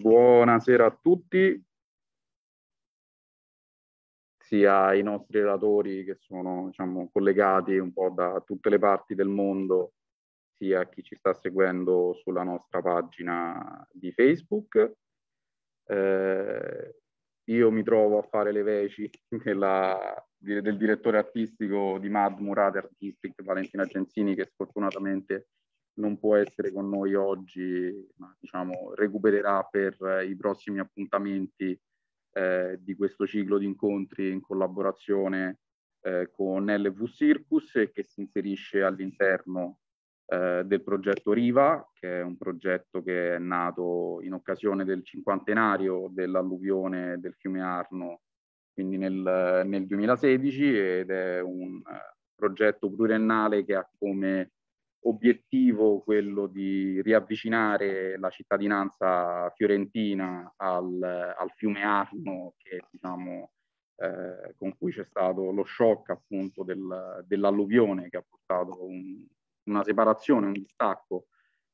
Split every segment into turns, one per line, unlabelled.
Buonasera a tutti, sia ai nostri relatori che sono diciamo, collegati un po' da tutte le parti del mondo, sia a chi ci sta seguendo sulla nostra pagina di Facebook. Eh, io mi trovo a fare le veci della, del direttore artistico di MAD Murate Artistic, Valentina Genzini, che sfortunatamente non può essere con noi oggi, ma diciamo recupererà per i prossimi appuntamenti eh, di questo ciclo di incontri in collaborazione eh, con LV Circus e che si inserisce all'interno eh, del progetto Riva, che è un progetto che è nato in occasione del cinquantenario dell'alluvione del fiume Arno, quindi nel, nel 2016, ed è un eh, progetto pluriennale che ha come obiettivo quello di riavvicinare la cittadinanza fiorentina al, al fiume Arno, che, diciamo, eh, con cui c'è stato lo shock appunto del, dell'alluvione che ha portato un, una separazione, un distacco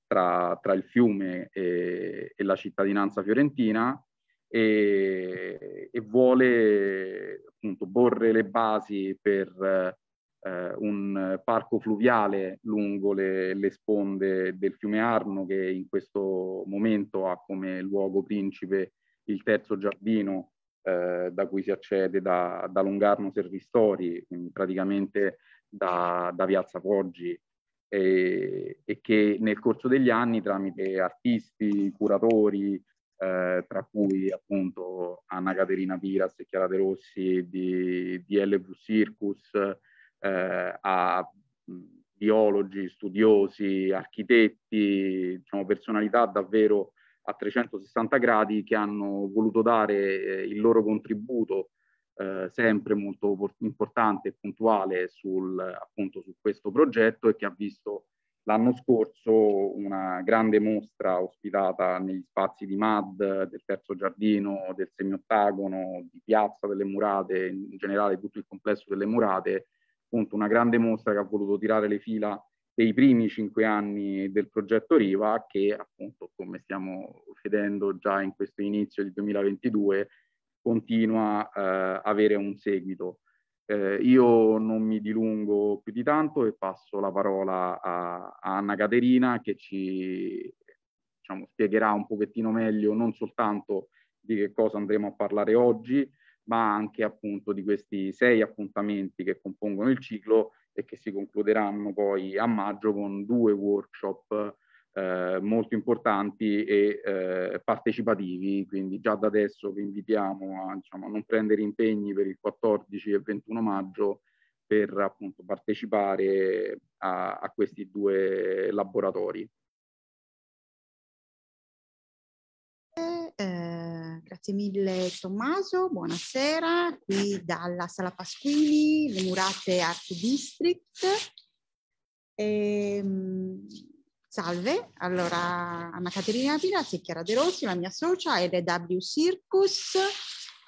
tra, tra il fiume e, e, la cittadinanza fiorentina e, e vuole appunto porre le basi per eh, un parco fluviale lungo le, le, sponde del fiume Arno che in questo momento ha come luogo principe il terzo giardino eh, da cui si accede da, da Longarno Servistori, praticamente da, da Piazza Poggi e, e, che nel corso degli anni tramite artisti, curatori, eh, tra cui appunto Anna Caterina Piras e Chiara De Rossi di, di LV Circus, eh, a biologi, studiosi, architetti, diciamo, personalità davvero a 360 gradi che hanno voluto dare eh, il loro contributo eh, sempre molto importante e puntuale sul, appunto, su questo progetto e che ha visto l'anno scorso una grande mostra ospitata negli spazi di MAD, del Terzo Giardino, del Semiottagono, di Piazza delle Murate, in generale tutto il complesso delle Murate, appunto una grande mostra che ha voluto tirare le fila dei primi cinque anni del progetto Riva che appunto come stiamo vedendo già in questo inizio del 2022 continua a eh, avere un seguito. Eh, io non mi dilungo più di tanto e passo la parola a, a Anna Caterina che ci diciamo, spiegherà un pochettino meglio non soltanto di che cosa andremo a parlare oggi, ma anche appunto di questi sei appuntamenti che compongono il ciclo e che si concluderanno poi a maggio con due workshop eh, molto importanti e eh, partecipativi, quindi già da adesso vi invitiamo a, diciamo, a non prendere impegni per il 14 e 21 maggio per appunto partecipare a, a questi due laboratori.
Grazie mille Tommaso, buonasera, qui dalla Sala Pasquini, le Murate Art District. E, ehm, salve, allora Anna Caterina Pilas e Chiara De Rossi, la mia socia, ed è W Circus.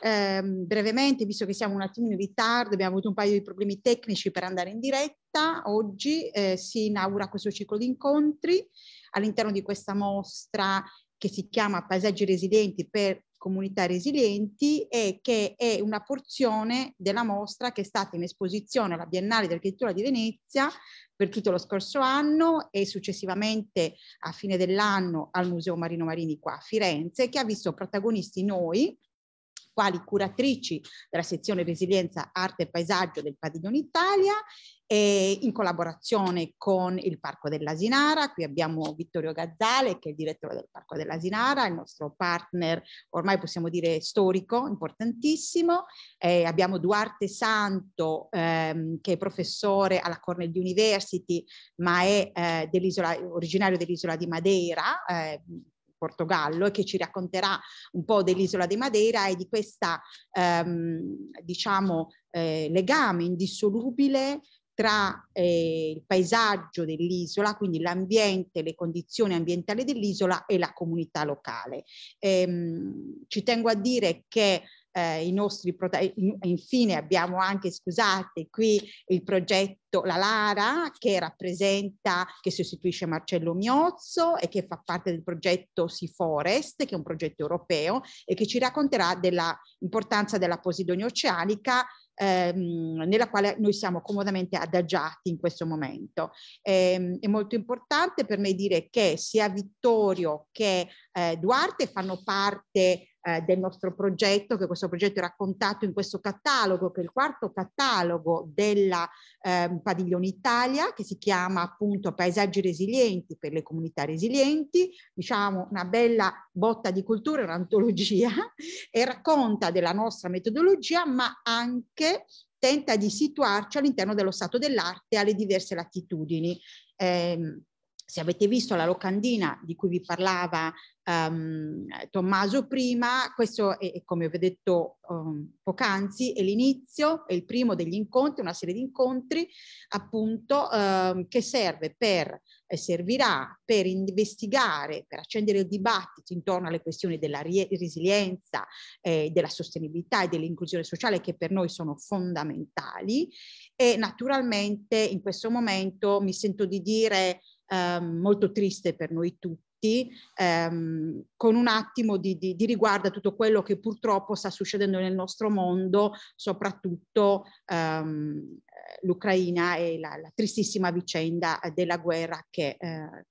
Eh, brevemente, visto che siamo un attimo in ritardo, abbiamo avuto un paio di problemi tecnici per andare in diretta, oggi eh, si inaugura questo ciclo di incontri all'interno di questa mostra che si chiama Paesaggi Residenti per comunità resilienti e che è una porzione della mostra che è stata in esposizione alla Biennale dell'Architettura di Venezia per tutto lo scorso anno e successivamente a fine dell'anno al Museo Marino Marini qua a Firenze, che ha visto protagonisti noi, quali curatrici della sezione Resilienza, Arte e Paesaggio del Padiglione Italia e in collaborazione con il Parco dell'Asinara. Qui abbiamo Vittorio Gazzale che è il direttore del Parco dell'Asinara, il nostro partner ormai possiamo dire storico, importantissimo. Eh, abbiamo Duarte Santo ehm, che è professore alla Cornell University ma è eh, dell'isola, originario dell'isola di Madeira. Eh, Portogallo e che ci racconterà un po' dell'isola di Madeira e di questa ehm, diciamo eh, legame indissolubile tra eh, il paesaggio dell'isola, quindi l'ambiente, le condizioni ambientali dell'isola e la comunità locale. Ehm, ci tengo a dire che eh, eh, i nostri protagonisti. Infine abbiamo anche, scusate, qui il progetto La Lara che rappresenta, che sostituisce Marcello Miozzo e che fa parte del progetto Sea Forest, che è un progetto europeo e che ci racconterà dell'importanza della Posidonia oceanica ehm, nella quale noi siamo comodamente adagiati in questo momento. Eh, è molto importante per me dire che sia Vittorio che eh, Duarte fanno parte eh, del nostro progetto, che questo progetto è raccontato in questo catalogo, che è il quarto catalogo della eh, Padiglione Italia, che si chiama appunto Paesaggi resilienti per le comunità resilienti, diciamo una bella botta di cultura, un'antologia, e racconta della nostra metodologia, ma anche tenta di situarci all'interno dello stato dell'arte alle diverse latitudini. Eh, se avete visto la locandina di cui vi parlava um, Tommaso prima, questo è, come vi ho detto um, poc'anzi, è l'inizio, è il primo degli incontri, una serie di incontri appunto um, che serve per, eh, servirà per investigare, per accendere il dibattito intorno alle questioni della resilienza, eh, della sostenibilità e dell'inclusione sociale che per noi sono fondamentali. E naturalmente in questo momento mi sento di dire ehm, molto triste per noi tutti, ehm, con un attimo di, di, di, riguardo a tutto quello che purtroppo sta succedendo nel nostro mondo, soprattutto ehm, l'Ucraina e la, la, tristissima vicenda della guerra che eh,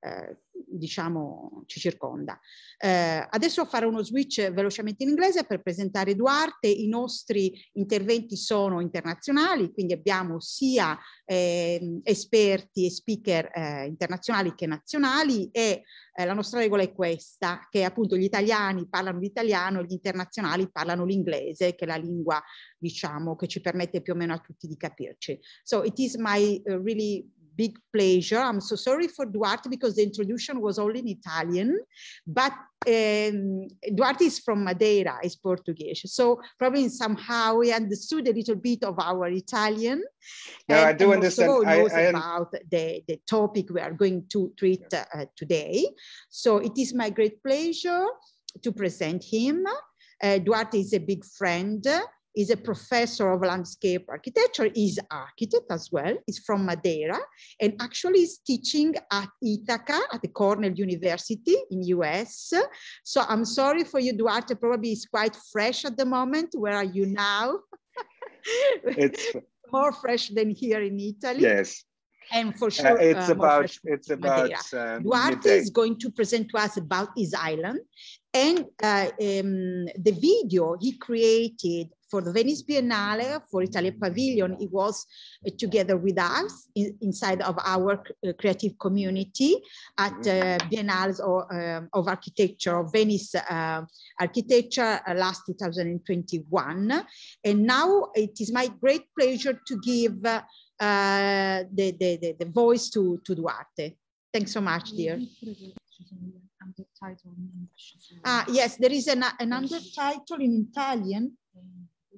eh, diciamo ci circonda. Eh, adesso farò uno switch velocemente in inglese per presentare Duarte. I nostri interventi sono internazionali, quindi abbiamo sia eh, esperti e speaker eh, internazionali che nazionali e eh, la nostra regola è questa, che appunto gli italiani parlano l'italiano e gli internazionali parlano l'inglese, che è la lingua diciamo che ci permette più o meno a tutti di capirci. So it is my uh, really big pleasure. I'm so sorry for Duarte because the introduction was all in Italian, but um, Duarte is from Madeira, is Portuguese. So probably somehow he understood a little bit of our Italian.
No, and, I do understand.
Also knows
I, I
about the, the topic we are going to treat uh, today. So it is my great pleasure to present him. Uh, Duarte is a big friend is a professor of landscape architecture, is architect as well, is from Madeira, and actually is teaching at Ithaca at the Cornell University in US. So I'm sorry for you, Duarte, probably is quite fresh at the moment. Where are you now?
it's
more fresh than here in Italy.
Yes.
And for uh, sure,
uh, it's, uh, about, it's about
um, Duarte midday. is going to present to us about his island and uh, um, the video he created for the Venice Biennale, for Italian Pavilion, it was uh, together with us in, inside of our uh, creative community at uh, Biennales or, um, of Architecture, of Venice uh, Architecture uh, last 2021. And now it is my great pleasure to give uh, the, the, the, the, voice to, to Duarte. Thanks so much, dear. Ah, yes, there is an, an undertitle in Italian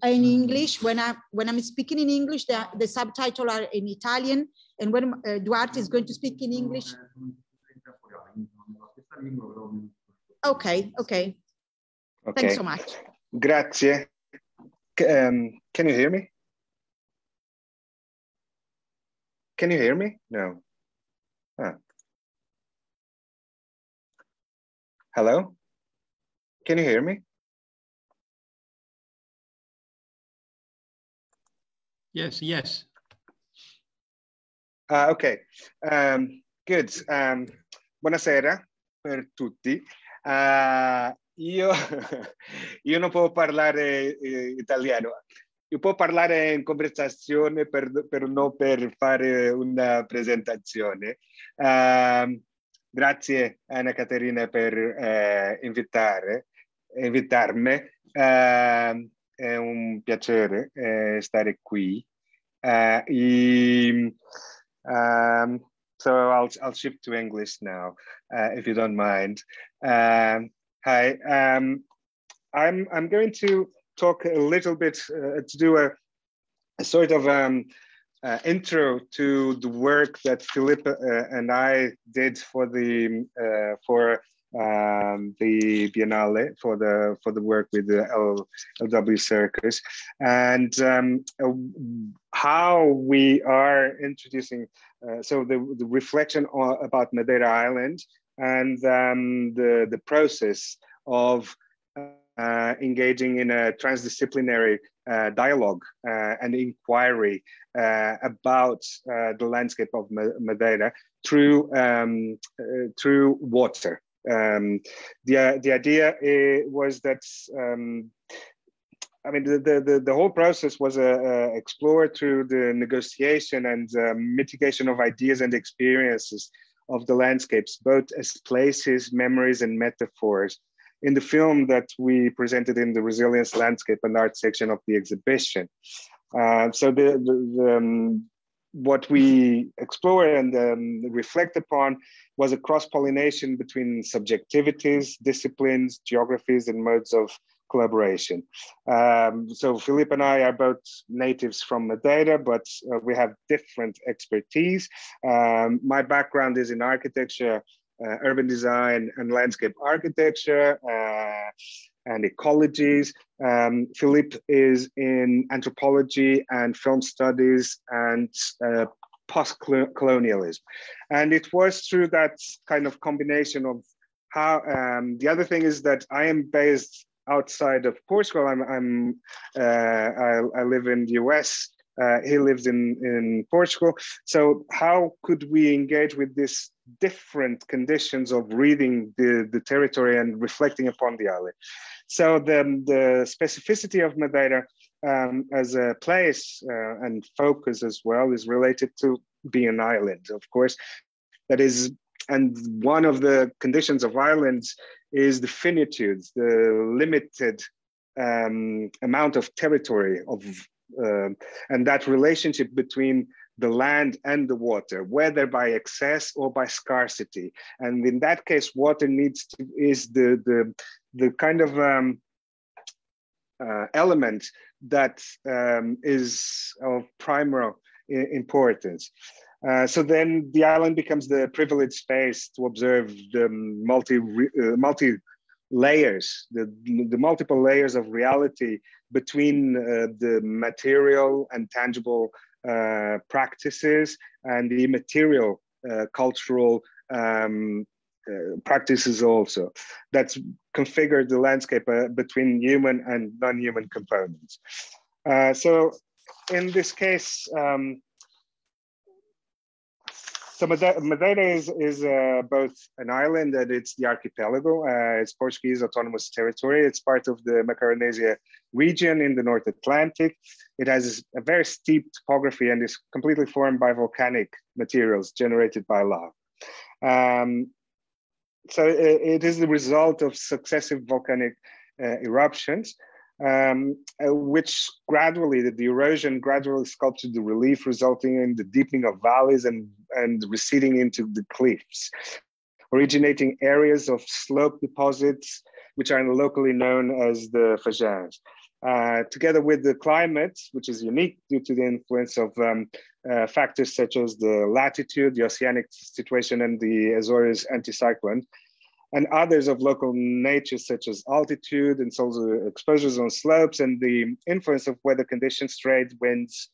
in English. When I when I'm speaking in English, the, the subtitle are in Italian, and when uh, Duarte is going to speak in English. Okay, okay. Okay. Thanks so much.
Grazie. Um, can you hear me? Can you hear me? No. Ah. Hello? Can you hear me?
Yes, yes.
Uh, ok, um, good. Um, buonasera per tutti. Uh, io, io, non posso parlare eh, italiano. Io posso parlare in conversazione per, per non per fare una presentazione. Uh, grazie Anna Caterina per eh, invitare, invitarmi. Uh, è un piacere eh, stare qui. Uh, e, um, so I'll, I'll shift to English now, uh, if you don't mind. Um, hi, um, I'm, I'm going to talk a little bit, uh, to do a, a sort of um, uh, intro to the work that Philip uh, and I did for the for um, the Biennale for the for the work with the L, LW Circus, and um, uh, how we are introducing uh, so the, the reflection about Madeira Island and um, the the process of uh, engaging in a transdisciplinary uh, dialogue uh, and inquiry uh, about the landscape of Madeira through um, through water. Um, the the idea was that. Um, I mean, the, the, the, whole process was explored through the negotiation and mitigation of ideas and experiences of the landscapes, both as places, memories, and metaphors in the film that we presented in the resilience landscape and art section of the exhibition. Uh, so the, the, the um, what we explore and um, reflect upon was a cross-pollination between subjectivities, disciplines, geographies, and modes of collaboration. Um, so Philippe and I are both natives from Madeira, but uh, we have different expertise. Um, my background is in architecture uh, urban design and landscape architecture uh, and ecologies. Um, Philippe is in anthropology and film studies and uh, post-colonialism. And it was through that kind of combination of how, um, the other thing is that I am based outside of Portugal. I'm, I'm uh, I, I, live in the US. Uh, he lives in, in Portugal. So how could we engage with this different conditions of reading the, the territory and reflecting upon the island. So the, the specificity of Madeira um, as a place uh, and focus as well is related to being an island, of course. That is, and one of the conditions of islands is the finitude, the limited um, amount of territory of, uh, and that relationship between the land and the water, whether by excess or by scarcity. And in that case, water needs to is the the the kind of um, uh, element that um, is of primary importance. Uh, so then the island becomes the privileged space to observe the multi uh, multi layers, the, the multiple layers of reality between uh, the material and tangible uh, practices and the immaterial uh, cultural um, uh, practices also that's configured the landscape uh, between human and non-human components. Uh, so in this case, um, so Madeira is, is uh, both an island and it's the archipelago. Uh, it's Portuguese autonomous territory. It's part of the Macaronesia region in the North Atlantic. It has a very steep topography and is completely formed by volcanic materials generated by lava. Um, so it, it is the result of successive volcanic uh, eruptions um, uh, which gradually, the, the, erosion gradually sculpted the relief, resulting in the deepening of valleys and, and receding into the cliffs, originating areas of slope deposits, which are locally known as the fajains. Uh, together with the climate, which is unique due to the influence of um, uh, factors such as the latitude, the oceanic situation, and the Azores anticyclone, and others of local nature, such as altitude and also exposures on slopes and the influence of weather conditions, trade winds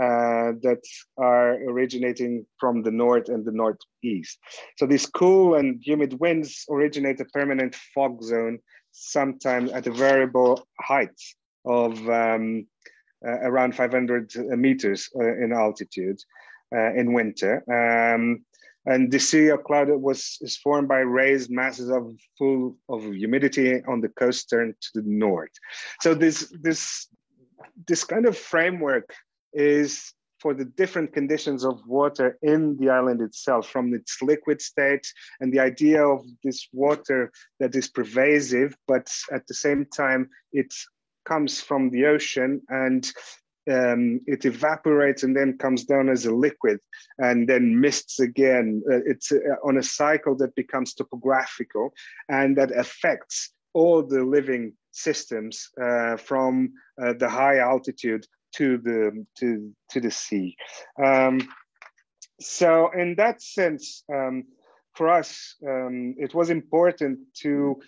uh, that are originating from the north and the northeast. So these cool and humid winds originate a permanent fog zone, sometimes at a variable height of um, uh, around 500 meters uh, in altitude uh, in winter. Um, and the sea of cloud was is formed by raised masses of full of humidity on the coast turned to the north. So this this this kind of framework is for the different conditions of water in the island itself, from its liquid state and the idea of this water that is pervasive, but at the same time it comes from the ocean and um, it evaporates and then comes down as a liquid and then mists again. Uh, it's uh, on a cycle that becomes topographical and that affects all the living systems uh, from uh, the high altitude to the to to the sea. Um, so in that sense, um, for us, um, it was important to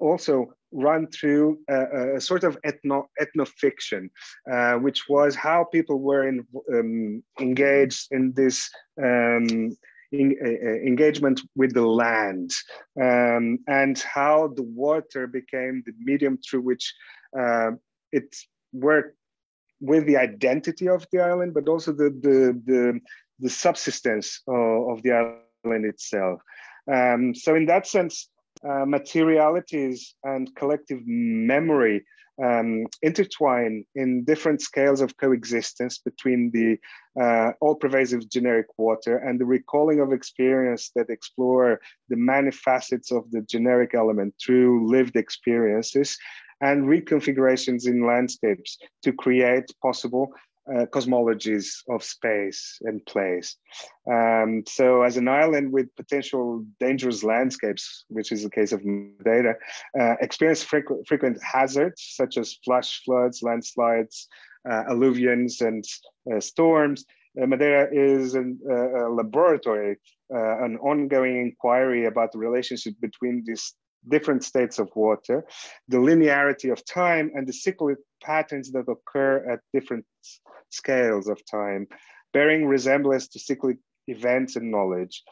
also run through a, a sort of ethno ethnofiction, uh, which was how people were in, um, engaged in this um, in, uh, engagement with the land um, and how the water became the medium through which uh, it worked with the identity of the island, but also the the the, the subsistence of, of the island itself. Um, so in that sense, uh, materialities and collective memory um, intertwine in different scales of coexistence between the uh, all-pervasive generic water and the recalling of experience that explore the many facets of the generic element through lived experiences and reconfigurations in landscapes to create possible uh, cosmologies of space and place. Um, so as an island with potential dangerous landscapes, which is the case of Madeira, uh, experience frequent, frequent hazards such as flash floods, landslides, uh, alluvions and uh, storms, uh, Madeira is an, uh, a laboratory, an ongoing inquiry about the relationship between these different states of water, the linearity of time, and the cyclic patterns that occur at different scales of time, bearing resemblance to cyclic events and knowledge.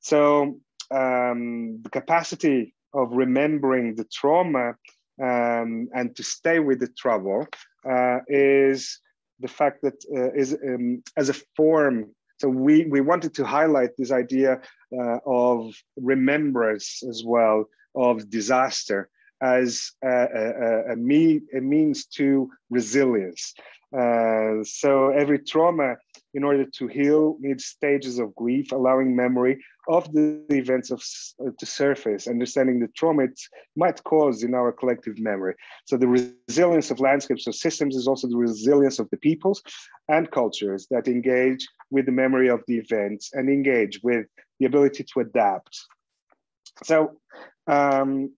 So um, the capacity of remembering the trauma um, and to stay with the trouble uh, is the fact that uh, is um, as a form. So we, we wanted to highlight this idea uh, of remembrance as well of disaster as a, a, a, me, a means to resilience. Uh, so every trauma, in order to heal, needs stages of grief, allowing memory of the events of, uh, to surface, understanding the trauma it might cause in our collective memory. So the resilience of landscapes or systems is also the resilience of the peoples and cultures that engage with the memory of the events and engage with the ability to adapt. So um,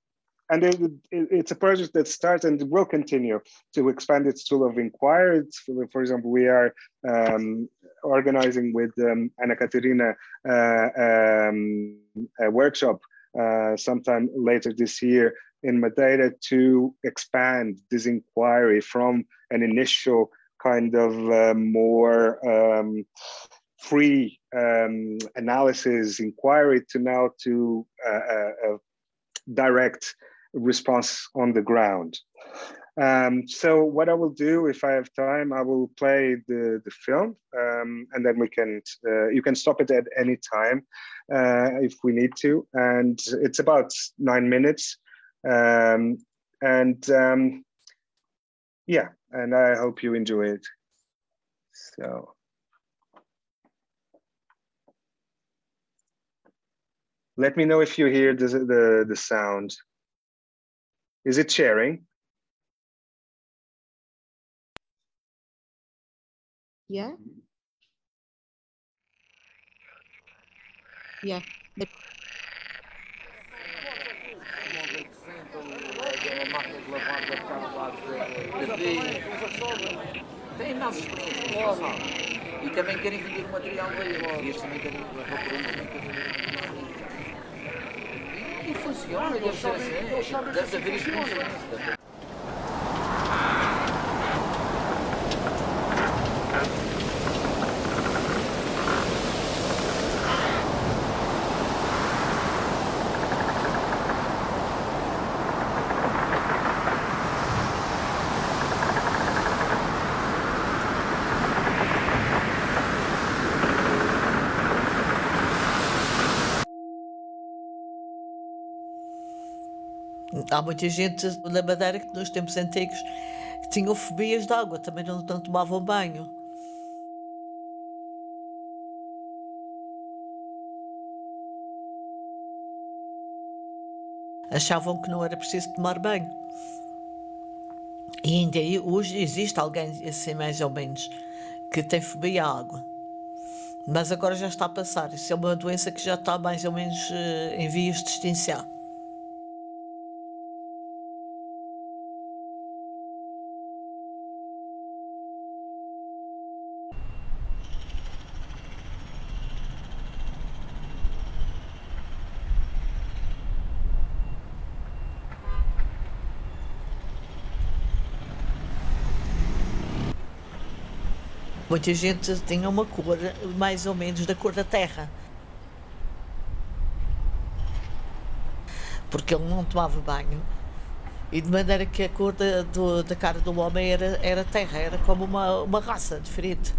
and it, it, it's a project that starts and will continue to expand its tool of inquiry. For, for, example, we are um, organizing with um, Anna Katerina uh, um, a workshop uh, sometime later this year in Madeira to expand this inquiry from an initial kind of uh, more um, free um, analysis inquiry to now to uh, uh, direct response on the ground. Um, so what I will do, if I have time, I will play the, the film um, and then we can, uh, you can stop it at any time uh, if we need to. And it's about nine minutes. Um, and um, yeah, and I hope you enjoy it. So. Let me know if you hear the, the, the sound. Is it sharing?
Yeah. Yeah. The...
Tem imensa experiência. E também querem vender o material daí. E estes também querem funciona deve ser assim, deve haver.
Há muita gente na Madeira que nos tempos antigos que tinham fobias de água, também não, não tomavam banho. Achavam que não era preciso tomar banho. E ainda hoje existe alguém assim mais ou menos que tem fobia à água. Mas agora já está a passar. Isso é uma doença que já está mais ou menos eh, em vias de extinção. Muita gente tinha uma cor mais ou menos da cor da terra. Porque ele não tomava banho. E de maneira que a cor da, do, da cara do homem era, era terra, era como uma, uma raça diferente.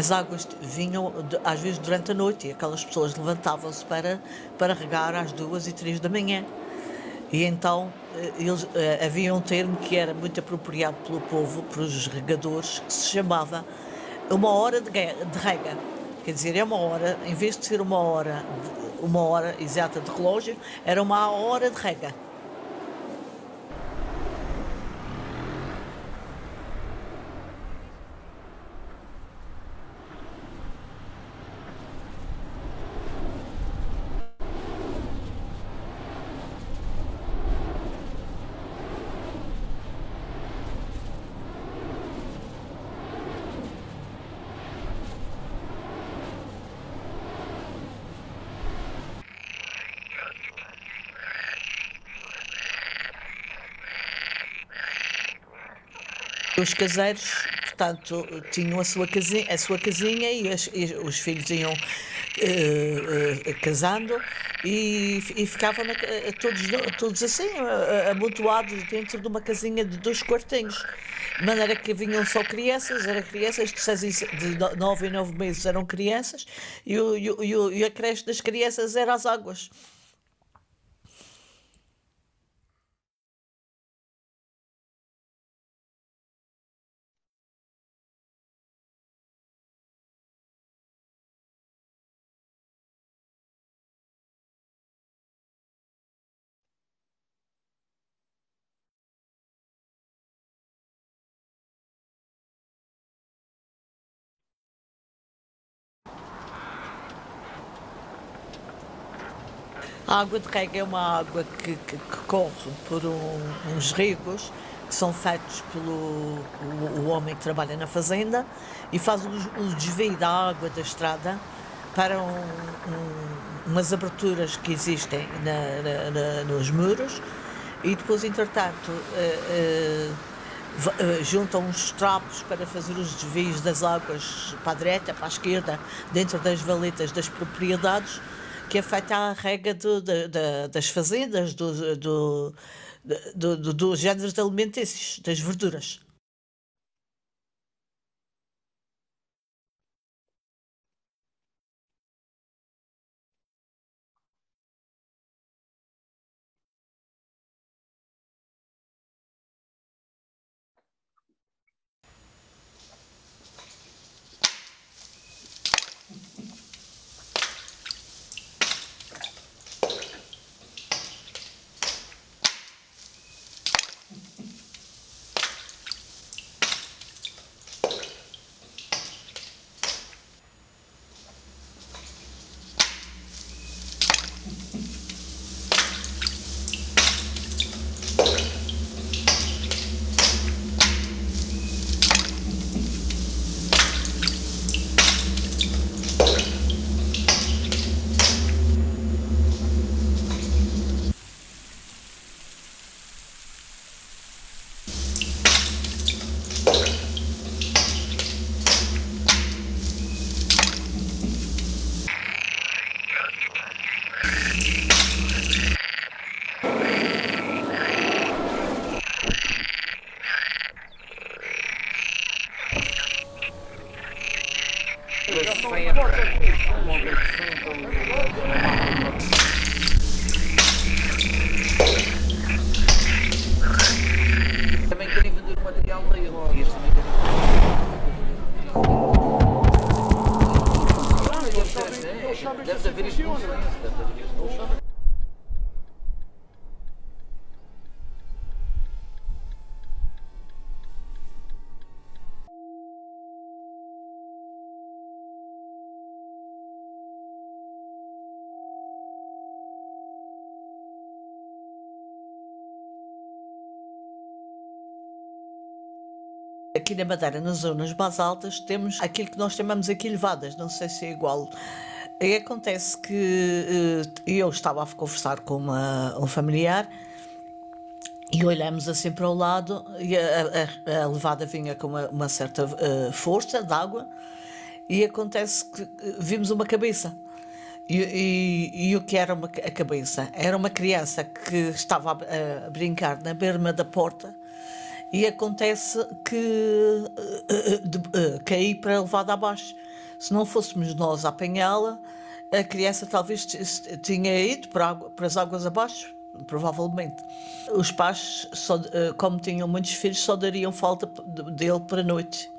As águas vinham às vezes durante a noite e aquelas pessoas levantavam-se para, para regar às duas e três da manhã. E então eh, eles, eh, havia um termo que era muito apropriado pelo povo, pelos regadores, que se chamava uma hora de, de rega. Quer dizer, é uma hora, em vez de ser uma hora, uma hora exata de relógio, era uma hora de rega. Os caseiros, portanto, tinham a sua casinha, a sua casinha e, as- e os filhos iam eh, eh, casando e, e ficavam na eh, todos, todos assim, amontoados dentro de uma casinha de dois quartinhos. De maneira que vinham só crianças, eram crianças de, seis, se- de no- nove em nove meses eram crianças e, o, e, o, e a creche das crianças era as águas. A água de rega é uma água que, que- que corre por um- uns rios que são feitos pelo o, o homem que trabalha na fazenda e faz o, o desvio da água da estrada para um- um- umas aberturas que existem na- na- na- nos muros e depois, entretanto, va- eh, juntam uns trapos para fazer os desvios das águas para a direita, para a esquerda, dentro das valetas das propriedades, que é feita a rega do- da- da- das fazendas, do, do, do, do- dos géneros alimentícios, das verduras. Aqui na Madeira, nas zonas mais altas, temos aquilo que nós chamamos aqui levadas, não sei se é igual. E acontece que uh, eu estava a conversar com uma, um familiar e olhamos assim para o lado e a, a, a levada vinha com uma, uma certa uh, força água e acontece que vimos uma cabeça. E, e, e, o que era uma, a cabeça? Era uma criança que estava a, a brincar na berma da porta e acontece que uh, uh, caí para levada abaixo. Se não fôssemos nós a apanhá-la, a criança talvez tinha ido para, para as águas abaixo, provavelmente. Os pais, só, como tinham muitos filhos, só dariam falta dele para a noite.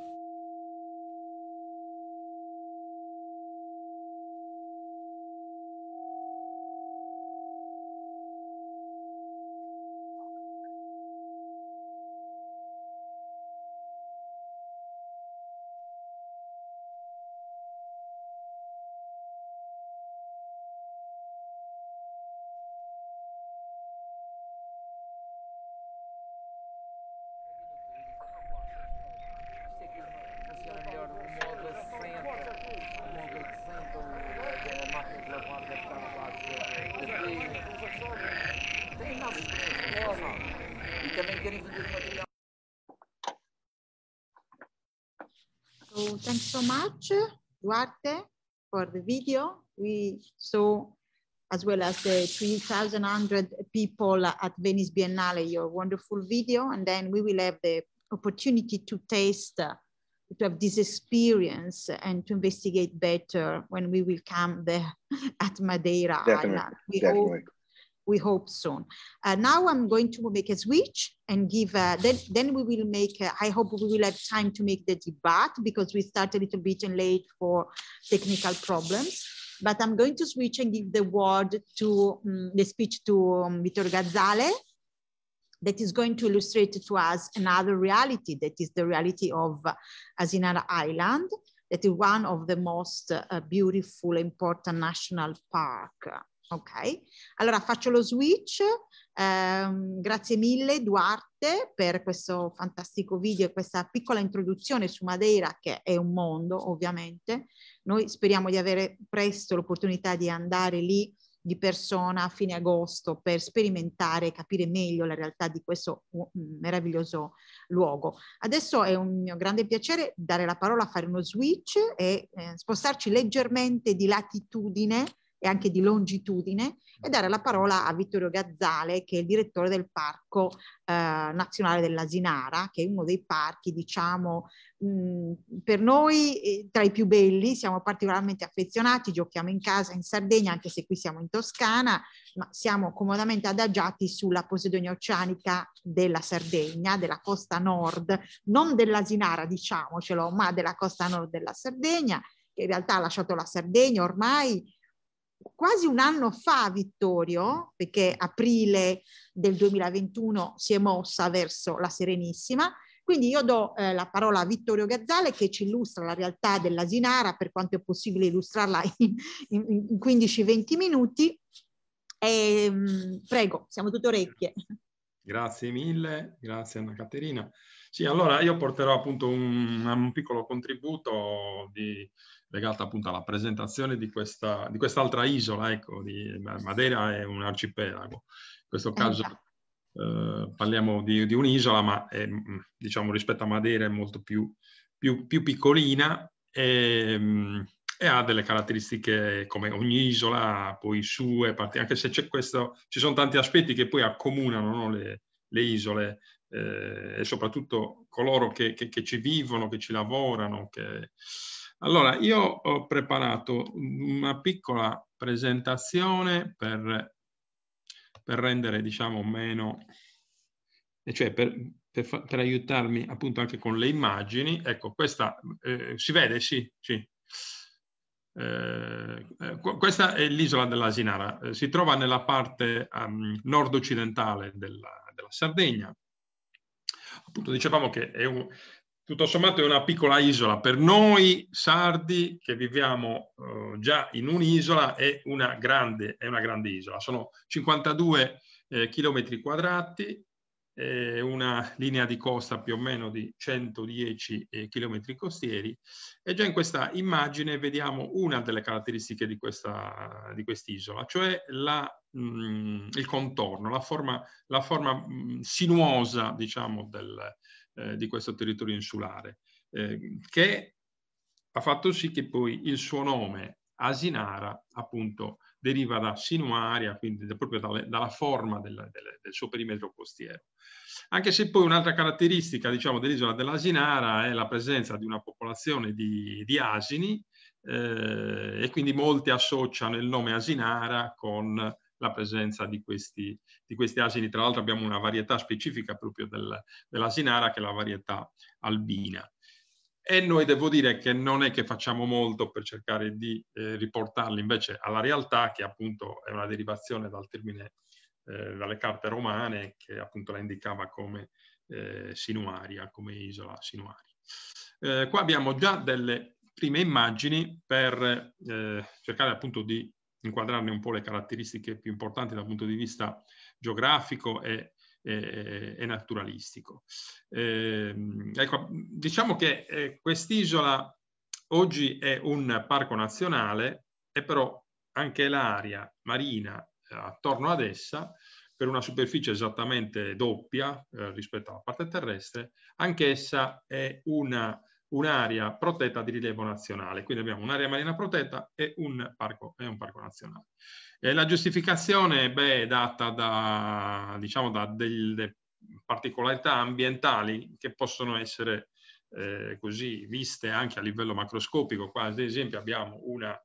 The video. We saw, as well as the 3,100 people at Venice Biennale, your wonderful video. And then we will have the opportunity to taste, uh, to have this experience and to investigate better when we will come there at Madeira
Definitely.
Island. We
Definitely.
We hope soon. Uh, now I'm going to make a switch and give, uh, then, then we will make, uh, I hope we will have time to make the debate because we start a little bit late for technical problems. But I'm going to switch and give the word to um, the speech to um, Gazzale that is going to illustrate to us another reality that is the reality of uh, Island that is one of the most uh, beautiful, important national park Ok, allora faccio lo switch. Um, grazie mille Duarte per questo fantastico video e questa piccola introduzione su Madeira che è un mondo ovviamente. Noi speriamo di avere presto l'opportunità di andare lì di persona a fine agosto per sperimentare e capire meglio la realtà di questo meraviglioso luogo. Adesso è un mio grande piacere dare la parola, fare uno switch e eh, spostarci leggermente di latitudine e anche di longitudine e dare la parola a Vittorio Gazzale che è il direttore del Parco eh, Nazionale dell'Asinara che è uno dei parchi diciamo mh, per noi eh, tra i più belli, siamo particolarmente affezionati, giochiamo in casa in Sardegna anche se qui siamo in Toscana ma siamo comodamente adagiati sulla Posidonia oceanica della Sardegna, della costa nord, non dell'Asinara diciamocelo ma della costa nord della Sardegna che in realtà ha lasciato la Sardegna ormai quasi un anno fa Vittorio, perché aprile del 2021 si è mossa verso la Serenissima, quindi io do eh, la parola a Vittorio Gazzale che ci illustra la realtà dell'Asinara, per quanto è possibile illustrarla in, in, in 15-20 minuti. E, mh, prego, siamo tutte orecchie.
Grazie mille, grazie Anna Caterina. Sì, allora io porterò appunto un, un piccolo contributo di, legato appunto alla presentazione di, questa, di quest'altra isola, ecco, di Madeira è un arcipelago. In questo caso eh, parliamo di, di un'isola, ma è, diciamo rispetto a Madeira è molto più, più, più piccolina e, e, ha delle caratteristiche come ogni isola poi sue parti, anche se c'è questo, ci sono tanti aspetti che poi accomunano no, le, le isole eh, e soprattutto coloro che, che, che, ci vivono, che ci lavorano, che, allora, io ho preparato una piccola presentazione per, per rendere, diciamo, meno, cioè per, per, per, aiutarmi appunto anche con le immagini. Ecco, questa eh, si vede, sì, sì. Eh, eh questa è l'isola dell'Asinara, eh, si trova nella parte um, nord-occidentale della, della, Sardegna. Appunto dicevamo che è un, tutto sommato è una piccola isola. Per noi sardi che viviamo uh, già in un'isola è una grande, è una grande isola. Sono 52 eh, chilometri quadrati, eh, una linea di costa più o meno di 110 eh, km costieri e già in questa immagine vediamo una delle caratteristiche di, questa, di quest'isola, cioè la, mh, mm, il contorno, la forma, la forma mh, mm, sinuosa diciamo, del, eh, di questo territorio insulare, eh, che ha fatto sì che poi il suo nome Asinara appunto deriva da sinuaria, quindi proprio dalle, dalla forma del, del, del, suo perimetro costiero. Anche se poi un'altra caratteristica diciamo, dell'isola dell'Asinara è la presenza di una popolazione di, di asini eh, e quindi molti associano il nome Asinara con la presenza di questi, di questi asini. Tra l'altro abbiamo una varietà specifica proprio del, dell'asinara che è la varietà albina. E noi devo dire che non è che facciamo molto per cercare di eh, riportarli invece alla realtà, che appunto è una derivazione dal termine, eh, dalle carte romane, che appunto la indicava come eh, sinuaria, come isola sinuaria. Eh, qua abbiamo già delle prime immagini per eh, cercare appunto di inquadrarne un po' le caratteristiche più importanti dal punto di vista geografico e e, e naturalistico. Eh, ecco, diciamo che eh, quest'isola oggi è un parco nazionale e però anche l'area marina eh, attorno ad essa per una superficie esattamente doppia eh, rispetto alla parte terrestre, anch'essa è una un'area protetta di rilievo nazionale. Quindi abbiamo un'area marina protetta e un parco, e un parco nazionale. E la giustificazione beh, è data da, diciamo, da delle particolarità ambientali che possono essere eh, così viste anche a livello macroscopico. Qua ad esempio abbiamo una,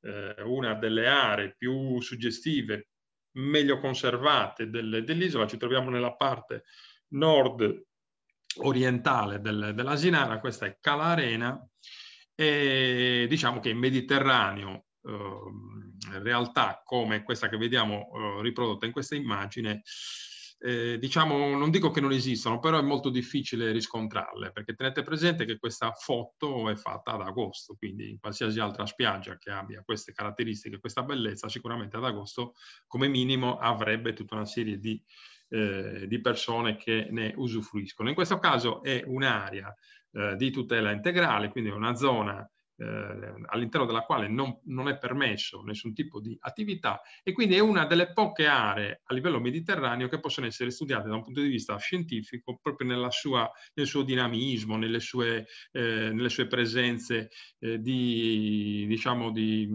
eh, una delle aree più suggestive, meglio conservate dell'isola, ci troviamo nella parte nord orientale del, dell'Asinara, questa è Cala Arena, e diciamo che in Mediterraneo eh, realtà come questa che vediamo eh, riprodotta in questa immagine, eh, diciamo, non dico che non esistono, però è molto difficile riscontrarle, perché tenete presente che questa foto è fatta ad agosto, quindi in qualsiasi altra spiaggia che abbia queste caratteristiche, questa bellezza, sicuramente ad agosto come minimo avrebbe tutta una serie di eh, di persone che ne usufruiscono. In questo caso è un'area eh, di tutela integrale, quindi è una zona eh, all'interno della quale non, non, è permesso nessun tipo di attività e quindi è una delle poche aree a livello mediterraneo che possono essere studiate da un punto di vista scientifico proprio sua, nel suo dinamismo, nelle sue, eh, nelle sue presenze eh, di, diciamo di,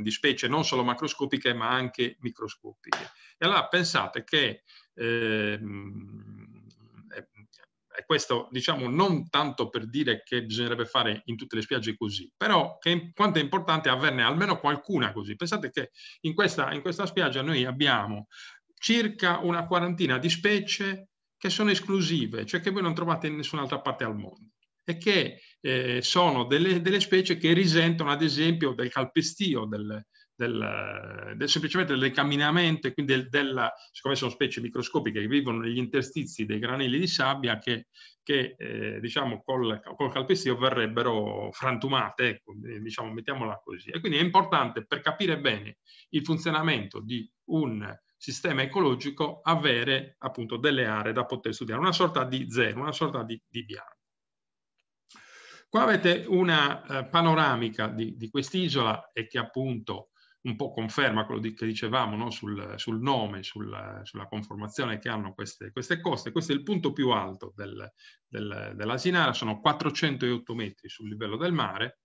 di specie non solo macroscopiche ma anche microscopiche. E allora pensate che eh, e questo diciamo non tanto per dire che bisognerebbe fare in tutte le spiagge così, però che, quanto è importante averne almeno qualcuna così. Pensate che in questa, in questa spiaggia noi abbiamo circa una quarantina di specie che sono esclusive, cioè che voi non trovate in nessun'altra parte al mondo e che eh, sono delle, delle, specie che risentono ad esempio del calpestio, del, del, del, semplicemente del camminamento quindi del, della, siccome sono specie microscopiche che vivono negli interstizi dei granelli di sabbia che, che eh, diciamo col, col calpestio verrebbero frantumate, ecco, diciamo, mettiamola così. E quindi è importante per capire bene il funzionamento di un sistema ecologico avere appunto delle aree da poter studiare, una sorta di zero, una sorta di, di bianco. Qua avete una eh, panoramica di, di quest'isola e che appunto un po' conferma quello di, che dicevamo no? sul, sul, nome, sul, sulla conformazione che hanno queste, queste, coste. Questo è il punto più alto del, del, dell'Asinara, sono 408 metri sul livello del mare.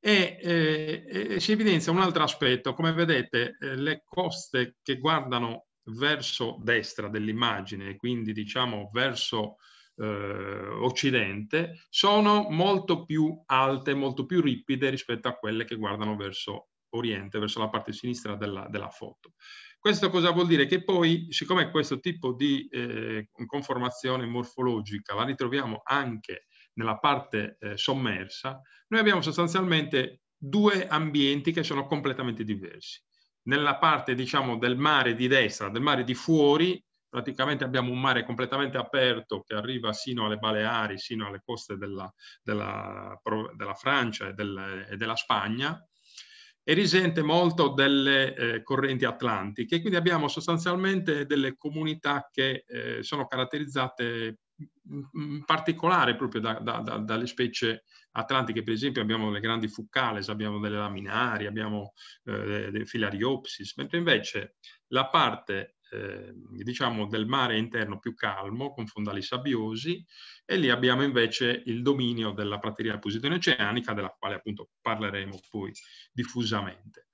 E, eh, e si evidenzia un altro aspetto, come vedete eh, le coste che guardano verso destra dell'immagine, quindi diciamo verso eh, occidente, sono molto più alte, molto più ripide rispetto a quelle che guardano verso oriente, verso la parte sinistra della, della foto. Questo cosa vuol dire? Che poi, siccome questo tipo di eh, conformazione morfologica la ritroviamo anche nella parte eh, sommersa, noi abbiamo sostanzialmente due ambienti che sono completamente diversi. Nella parte, diciamo, del mare di destra, del mare di fuori, praticamente abbiamo un mare completamente aperto che arriva sino alle Baleari, sino alle coste della, della, della Francia e, del, e, della Spagna, e risente molto delle eh, correnti atlantiche. Quindi abbiamo sostanzialmente delle comunità che eh, sono caratterizzate in particolare proprio da, da, da, dalle specie atlantiche, per esempio abbiamo le grandi fucales, abbiamo delle laminari, abbiamo eh, dei filariopsis, mentre invece la parte eh, diciamo del mare interno più calmo con fondali sabbiosi e lì abbiamo invece il dominio della prateria posidonia oceanica della quale appunto parleremo poi diffusamente.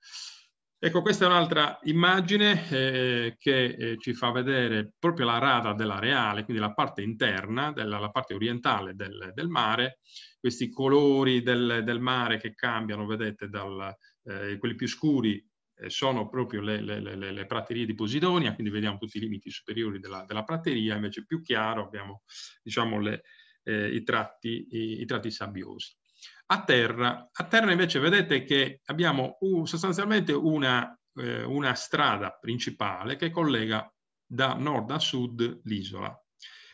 Ecco, questa è un'altra immagine eh, che eh, ci fa vedere proprio la rada dell'areale, quindi la parte interna, della, la parte orientale del, del mare, questi colori del, del, mare che cambiano, vedete, dal, eh, quelli più scuri sono proprio le, le, le, le, praterie di Posidonia, quindi vediamo tutti i limiti superiori della, della prateria, invece più chiaro abbiamo diciamo, eh, i, tratti, i, i tratti sabbiosi. A terra, a terra invece vedete che abbiamo un, sostanzialmente una, eh, una strada principale che collega da nord a sud l'isola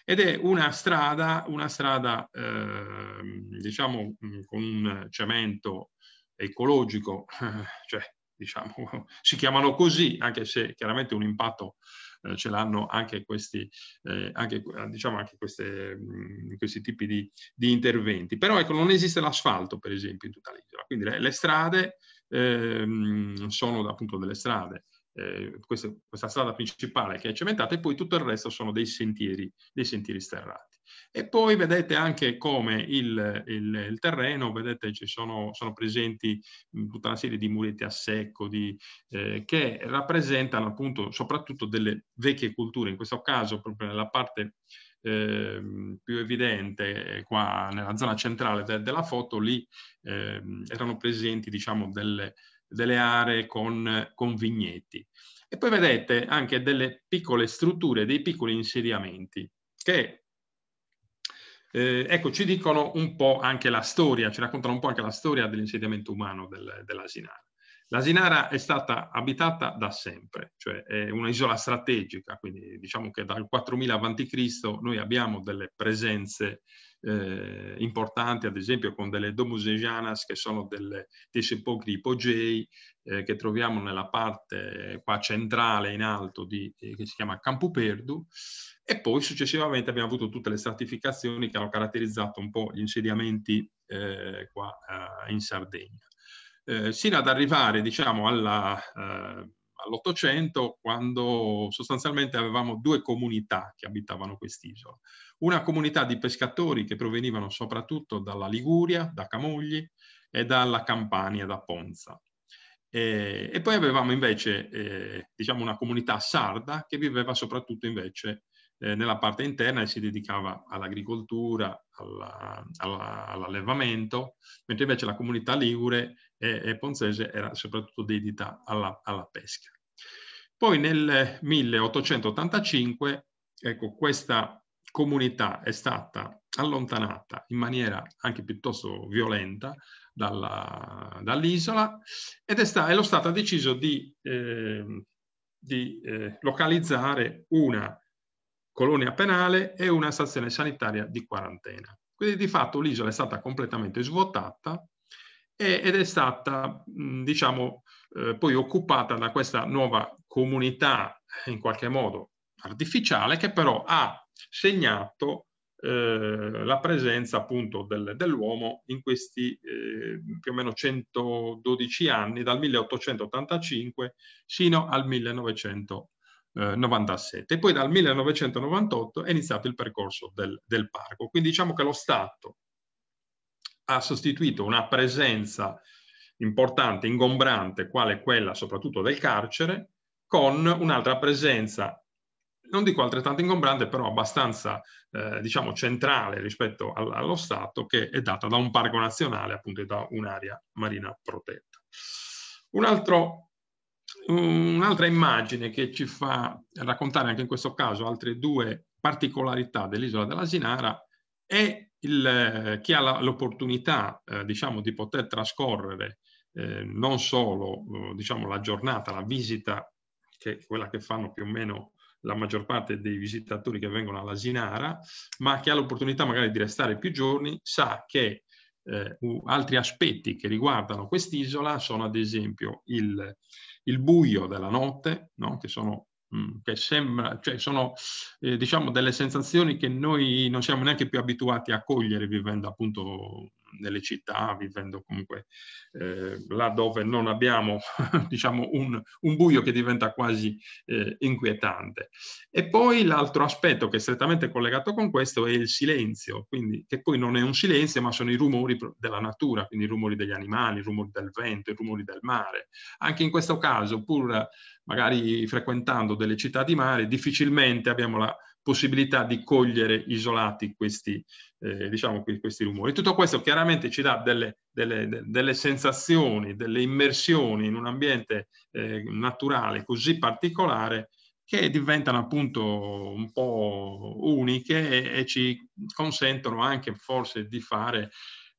ed è una strada, una strada eh, diciamo con un cemento ecologico, cioè diciamo si chiamano così, anche se chiaramente un impatto eh, ce l'hanno anche questi, eh, anche, diciamo anche queste, mh, questi tipi di, di, interventi. Però ecco, non esiste l'asfalto, per esempio, in tutta l'isola. Quindi le, le strade ehm, sono appunto delle strade. Eh, questa, questa, strada principale che è cementata e poi tutto il resto sono dei sentieri, dei sentieri sterrati. E poi vedete anche come il, il, il terreno, vedete ci sono, sono, presenti tutta una serie di muretti a secco di, eh, che rappresentano appunto soprattutto delle vecchie culture, in questo caso proprio nella parte eh, più evidente qua nella zona centrale de della foto, lì eh, erano presenti diciamo delle, delle aree con, con vigneti. E poi vedete anche delle piccole strutture, dei piccoli insediamenti che eh, ecco, ci dicono un po' anche la storia, ci raccontano un po' anche la storia dell'insediamento umano del, dell'Asinara. L'Asinara è stata abitata da sempre, cioè è un'isola strategica, quindi diciamo che dal 4000 a.C. noi abbiamo delle presenze eh, importanti, ad esempio con delle domusegianas che sono delle, dei sepolcri ipogei eh, che troviamo nella parte qua centrale in alto di, eh, che si chiama Campo Perdu e poi successivamente abbiamo avuto tutte le stratificazioni che hanno caratterizzato un po' gli insediamenti eh, qua eh, in Sardegna. Eh, sino ad arrivare diciamo alla all'Ottocento quando sostanzialmente avevamo due comunità che abitavano quest'isola. Una comunità di pescatori che provenivano soprattutto dalla Liguria, da Camogli e dalla Campania, da Ponza. E, e poi avevamo invece eh, diciamo una comunità sarda che viveva soprattutto invece eh, nella parte interna e si dedicava all'agricoltura, alla, alla, all'allevamento, mentre invece la comunità ligure e, e ponzese era soprattutto dedita alla, alla, pesca. Poi nel 1885, ecco, questa comunità è stata allontanata in maniera anche piuttosto violenta dalla, dall'isola ed è, sta, e lo Stato ha deciso di, eh, di eh, localizzare una colonia penale e una stazione sanitaria di quarantena. Quindi di fatto l'isola è stata completamente svuotata ed è stata, diciamo, eh, poi occupata da questa nuova comunità in qualche modo artificiale che però ha segnato eh, la presenza appunto del, dell'uomo in questi eh, più o meno 112 anni, dal 1885 fino al 1997. E poi dal 1998 è iniziato il percorso del, del parco. Quindi diciamo che lo Stato ha sostituito una presenza importante, ingombrante, quale quella soprattutto del carcere, con un'altra presenza, non dico altrettanto ingombrante, però abbastanza, eh, diciamo, centrale rispetto al, allo Stato, che è data da un parco nazionale, appunto, da un'area marina protetta. Un altro, un'altra immagine che ci fa raccontare anche in questo caso altre due particolarità dell'isola dell'Asinara è il, chi ha l'opportunità, eh, diciamo, di poter trascorrere eh, non solo eh, diciamo, la giornata, la visita, che è quella che fanno più o meno la maggior parte dei visitatori che vengono all'Asinara, ma che ha l'opportunità magari di restare più giorni, sa che eh, altri aspetti che riguardano quest'isola sono ad esempio il, il buio della notte, no? che sono mm, che sembra, cioè sono eh, diciamo delle sensazioni che noi non siamo neanche più abituati a cogliere vivendo appunto nelle città, vivendo comunque eh, là dove non abbiamo diciamo un, un, buio che diventa quasi eh, inquietante. E poi l'altro aspetto che è strettamente collegato con questo è il silenzio, quindi che poi non è un silenzio ma sono i rumori della natura, quindi i rumori degli animali, i rumori del vento, i rumori del mare. Anche in questo caso, pur magari frequentando delle città di mare, difficilmente abbiamo la possibilità di cogliere isolati questi, eh, diciamo, questi rumori. Tutto questo chiaramente ci dà delle, delle, delle sensazioni, delle immersioni in un ambiente eh, naturale così particolare che diventano appunto un po' uniche e, e ci consentono anche forse di fare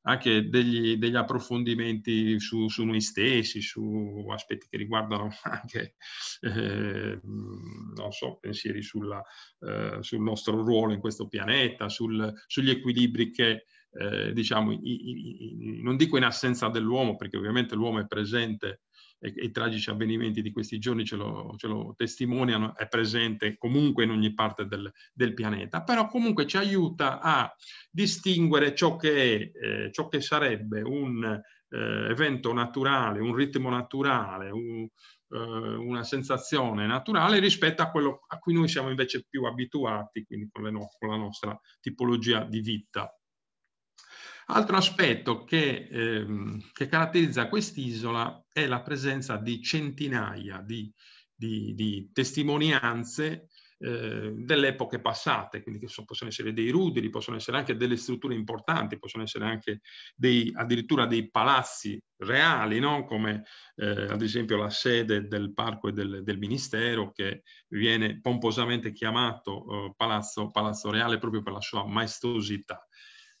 anche degli, degli approfondimenti su, su, noi stessi, su aspetti che riguardano anche, eh, non so, pensieri sulla, eh, sul nostro ruolo in questo pianeta, sul, sugli equilibri che, eh, diciamo, i, i, non dico in assenza dell'uomo, perché ovviamente l'uomo è presente e, i tragici avvenimenti di questi giorni ce lo, ce lo, testimoniano, è presente comunque in ogni parte del, del, pianeta, però comunque ci aiuta a distinguere ciò che è, eh, ciò che sarebbe un eh, evento naturale, un ritmo naturale, un, eh, una sensazione naturale rispetto a quello a cui noi siamo invece più abituati, quindi con, no, con la nostra tipologia di vita. Altro aspetto che, ehm, che caratterizza quest'isola è la presenza di centinaia di, di, di testimonianze eh, delle epoche passate, quindi che so, possono essere dei ruderi, possono essere anche delle strutture importanti, possono essere anche dei, addirittura dei palazzi reali, no? come eh, ad esempio la sede del parco e del, del ministero che viene pomposamente chiamato eh, Palazzo, Palazzo Reale proprio per la sua maestosità.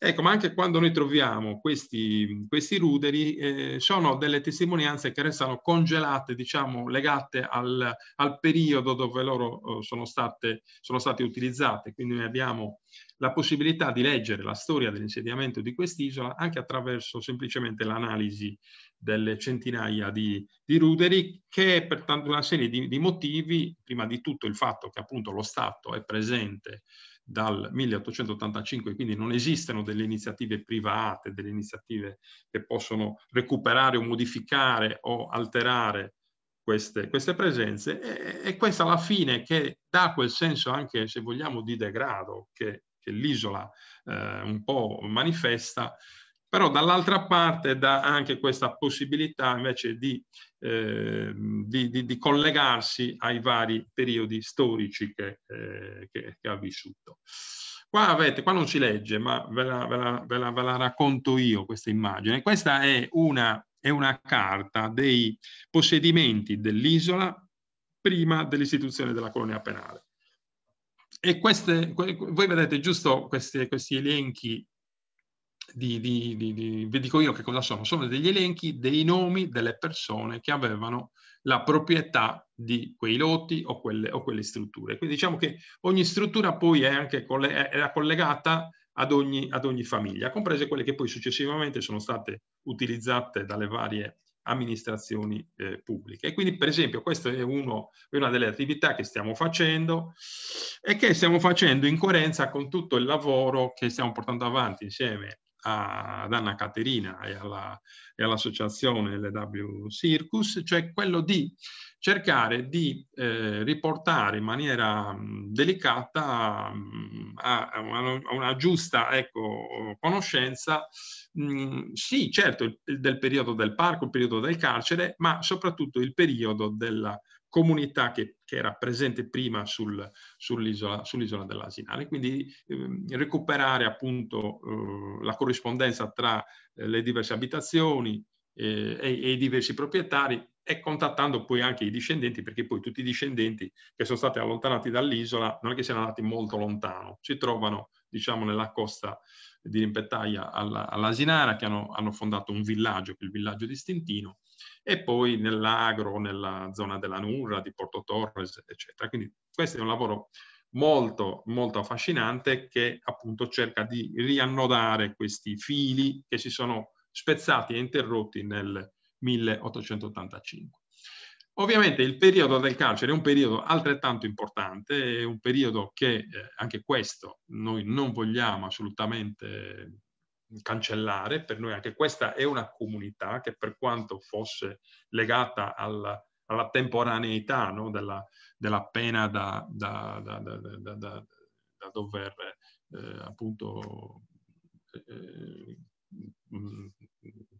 Ecco, ma anche quando noi troviamo questi, questi ruderi, eh, sono delle testimonianze che restano congelate, diciamo, legate al, al periodo dove loro eh, sono, state, sono state utilizzate. Quindi noi abbiamo la possibilità di leggere la storia dell'insediamento di quest'isola anche attraverso semplicemente l'analisi delle centinaia di, di, ruderi che per una serie di, di motivi, prima di tutto il fatto che appunto lo Stato è presente dal 1885, quindi non esistono delle iniziative private, delle iniziative che possono recuperare o modificare o alterare queste, queste presenze. E, e, questa alla fine che dà quel senso anche, se vogliamo, di degrado che, che l'isola eh, un po' manifesta, però dall'altra parte dà anche questa possibilità invece di, eh, di, di, di collegarsi ai vari periodi storici che, eh, che, che, ha vissuto. Qua avete, qua non si legge, ma ve la, ve la, ve la, ve la racconto io questa immagine. Questa è una, è una carta dei possedimenti dell'isola prima dell'istituzione della colonia penale. E queste, voi vedete giusto questi, questi elenchi di, di, di, vi dico io che cosa sono, sono degli elenchi dei nomi delle persone che avevano la proprietà di quei lotti o quelle, o quelle strutture. Quindi diciamo che ogni struttura poi è anche coll- era collegata ad ogni, ad ogni famiglia, comprese quelle che poi successivamente sono state utilizzate dalle varie amministrazioni eh, pubbliche. Quindi, per esempio, questa è, uno, è, una delle attività che stiamo facendo e che stiamo facendo in coerenza con tutto il lavoro che stiamo portando avanti insieme ad Anna Caterina e, alla, e all'associazione LW Circus, cioè quello di cercare di eh, riportare in maniera mh, delicata mh, a, a, una, a, una, giusta ecco, conoscenza, mh, sì, certo, il, del periodo del parco, il periodo del carcere, ma soprattutto il periodo della comunità che, che era presente prima sul, sull'isola, sull'isola dell'Asinale. Quindi eh, recuperare appunto eh, la corrispondenza tra eh, le diverse abitazioni eh, e, e, i diversi proprietari e contattando poi anche i discendenti, perché poi tutti i discendenti che sono stati allontanati dall'isola non è che siano andati molto lontano, si trovano diciamo nella costa di Rimpettaia all'Asinara che hanno, hanno fondato un villaggio, il villaggio di Stintino, e poi nell'agro, nella zona della Nurra, di Porto Torres, eccetera. Quindi questo è un lavoro molto, molto affascinante che appunto cerca di riannodare questi fili che si sono spezzati e interrotti nel 1885. Ovviamente il periodo del carcere è un periodo altrettanto importante, è un periodo che eh, anche questo noi non vogliamo assolutamente cancellare, per noi anche questa è una comunità che per quanto fosse legata alla, alla temporaneità no, della, della, pena da, da, da, da dover eh, appunto eh,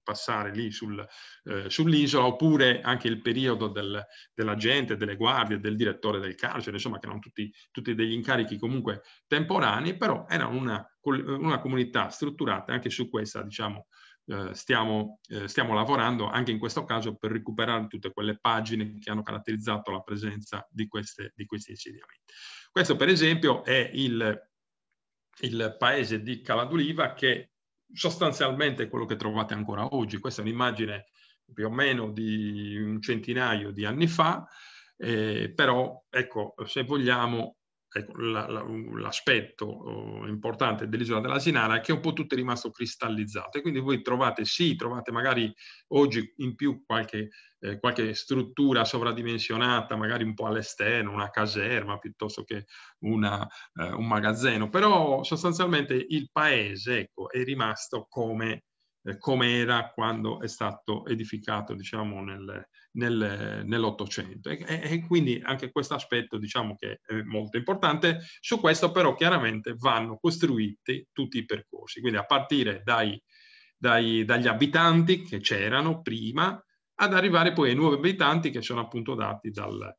passare lì sul, eh, sull'isola, oppure anche il periodo del, della gente, delle guardie, del direttore del carcere, insomma, che erano tutti, tutti degli incarichi comunque temporanei, però erano una, una comunità strutturata, anche su questa, diciamo, eh, stiamo, eh, stiamo, lavorando anche in questo caso per recuperare tutte quelle pagine che hanno caratterizzato la presenza di, queste, di questi insediamenti. Questo per esempio è il, il paese di Caladuliva che sostanzialmente quello che trovate ancora oggi. Questa è un'immagine più o meno di un centinaio di anni fa, eh, però ecco, se vogliamo, l'aspetto oh, importante dell'isola della Sinara è che un po' tutto è rimasto cristallizzato. E quindi voi trovate, sì, trovate magari oggi in più qualche, eh, qualche struttura sovradimensionata, magari un po' all'esterno, una caserma piuttosto che una, eh, un magazzino, però sostanzialmente il paese ecco, è rimasto come eh, come era quando è stato edificato diciamo, nel, nel, nell'Ottocento. E, e, quindi anche questo aspetto diciamo che è molto importante. Su questo però chiaramente vanno costruiti tutti i percorsi, quindi a partire dai, dai, dagli abitanti che c'erano prima ad arrivare poi ai nuovi abitanti che sono appunto dati dal,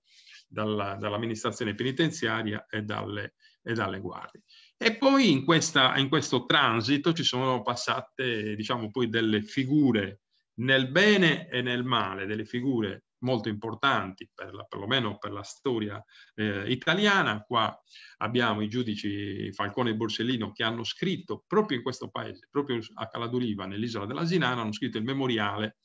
dalla, dall'amministrazione penitenziaria e dalle, e dalle guardie. E poi in, questa, in questo transito ci sono passate, diciamo, poi delle figure nel bene e nel male, delle figure molto importanti, per la, perlomeno per la storia eh, italiana. Qua abbiamo i giudici Falcone e Borsellino che hanno scritto proprio in questo paese, proprio a Caladoliva, nell'isola della Sinana, hanno scritto il memoriale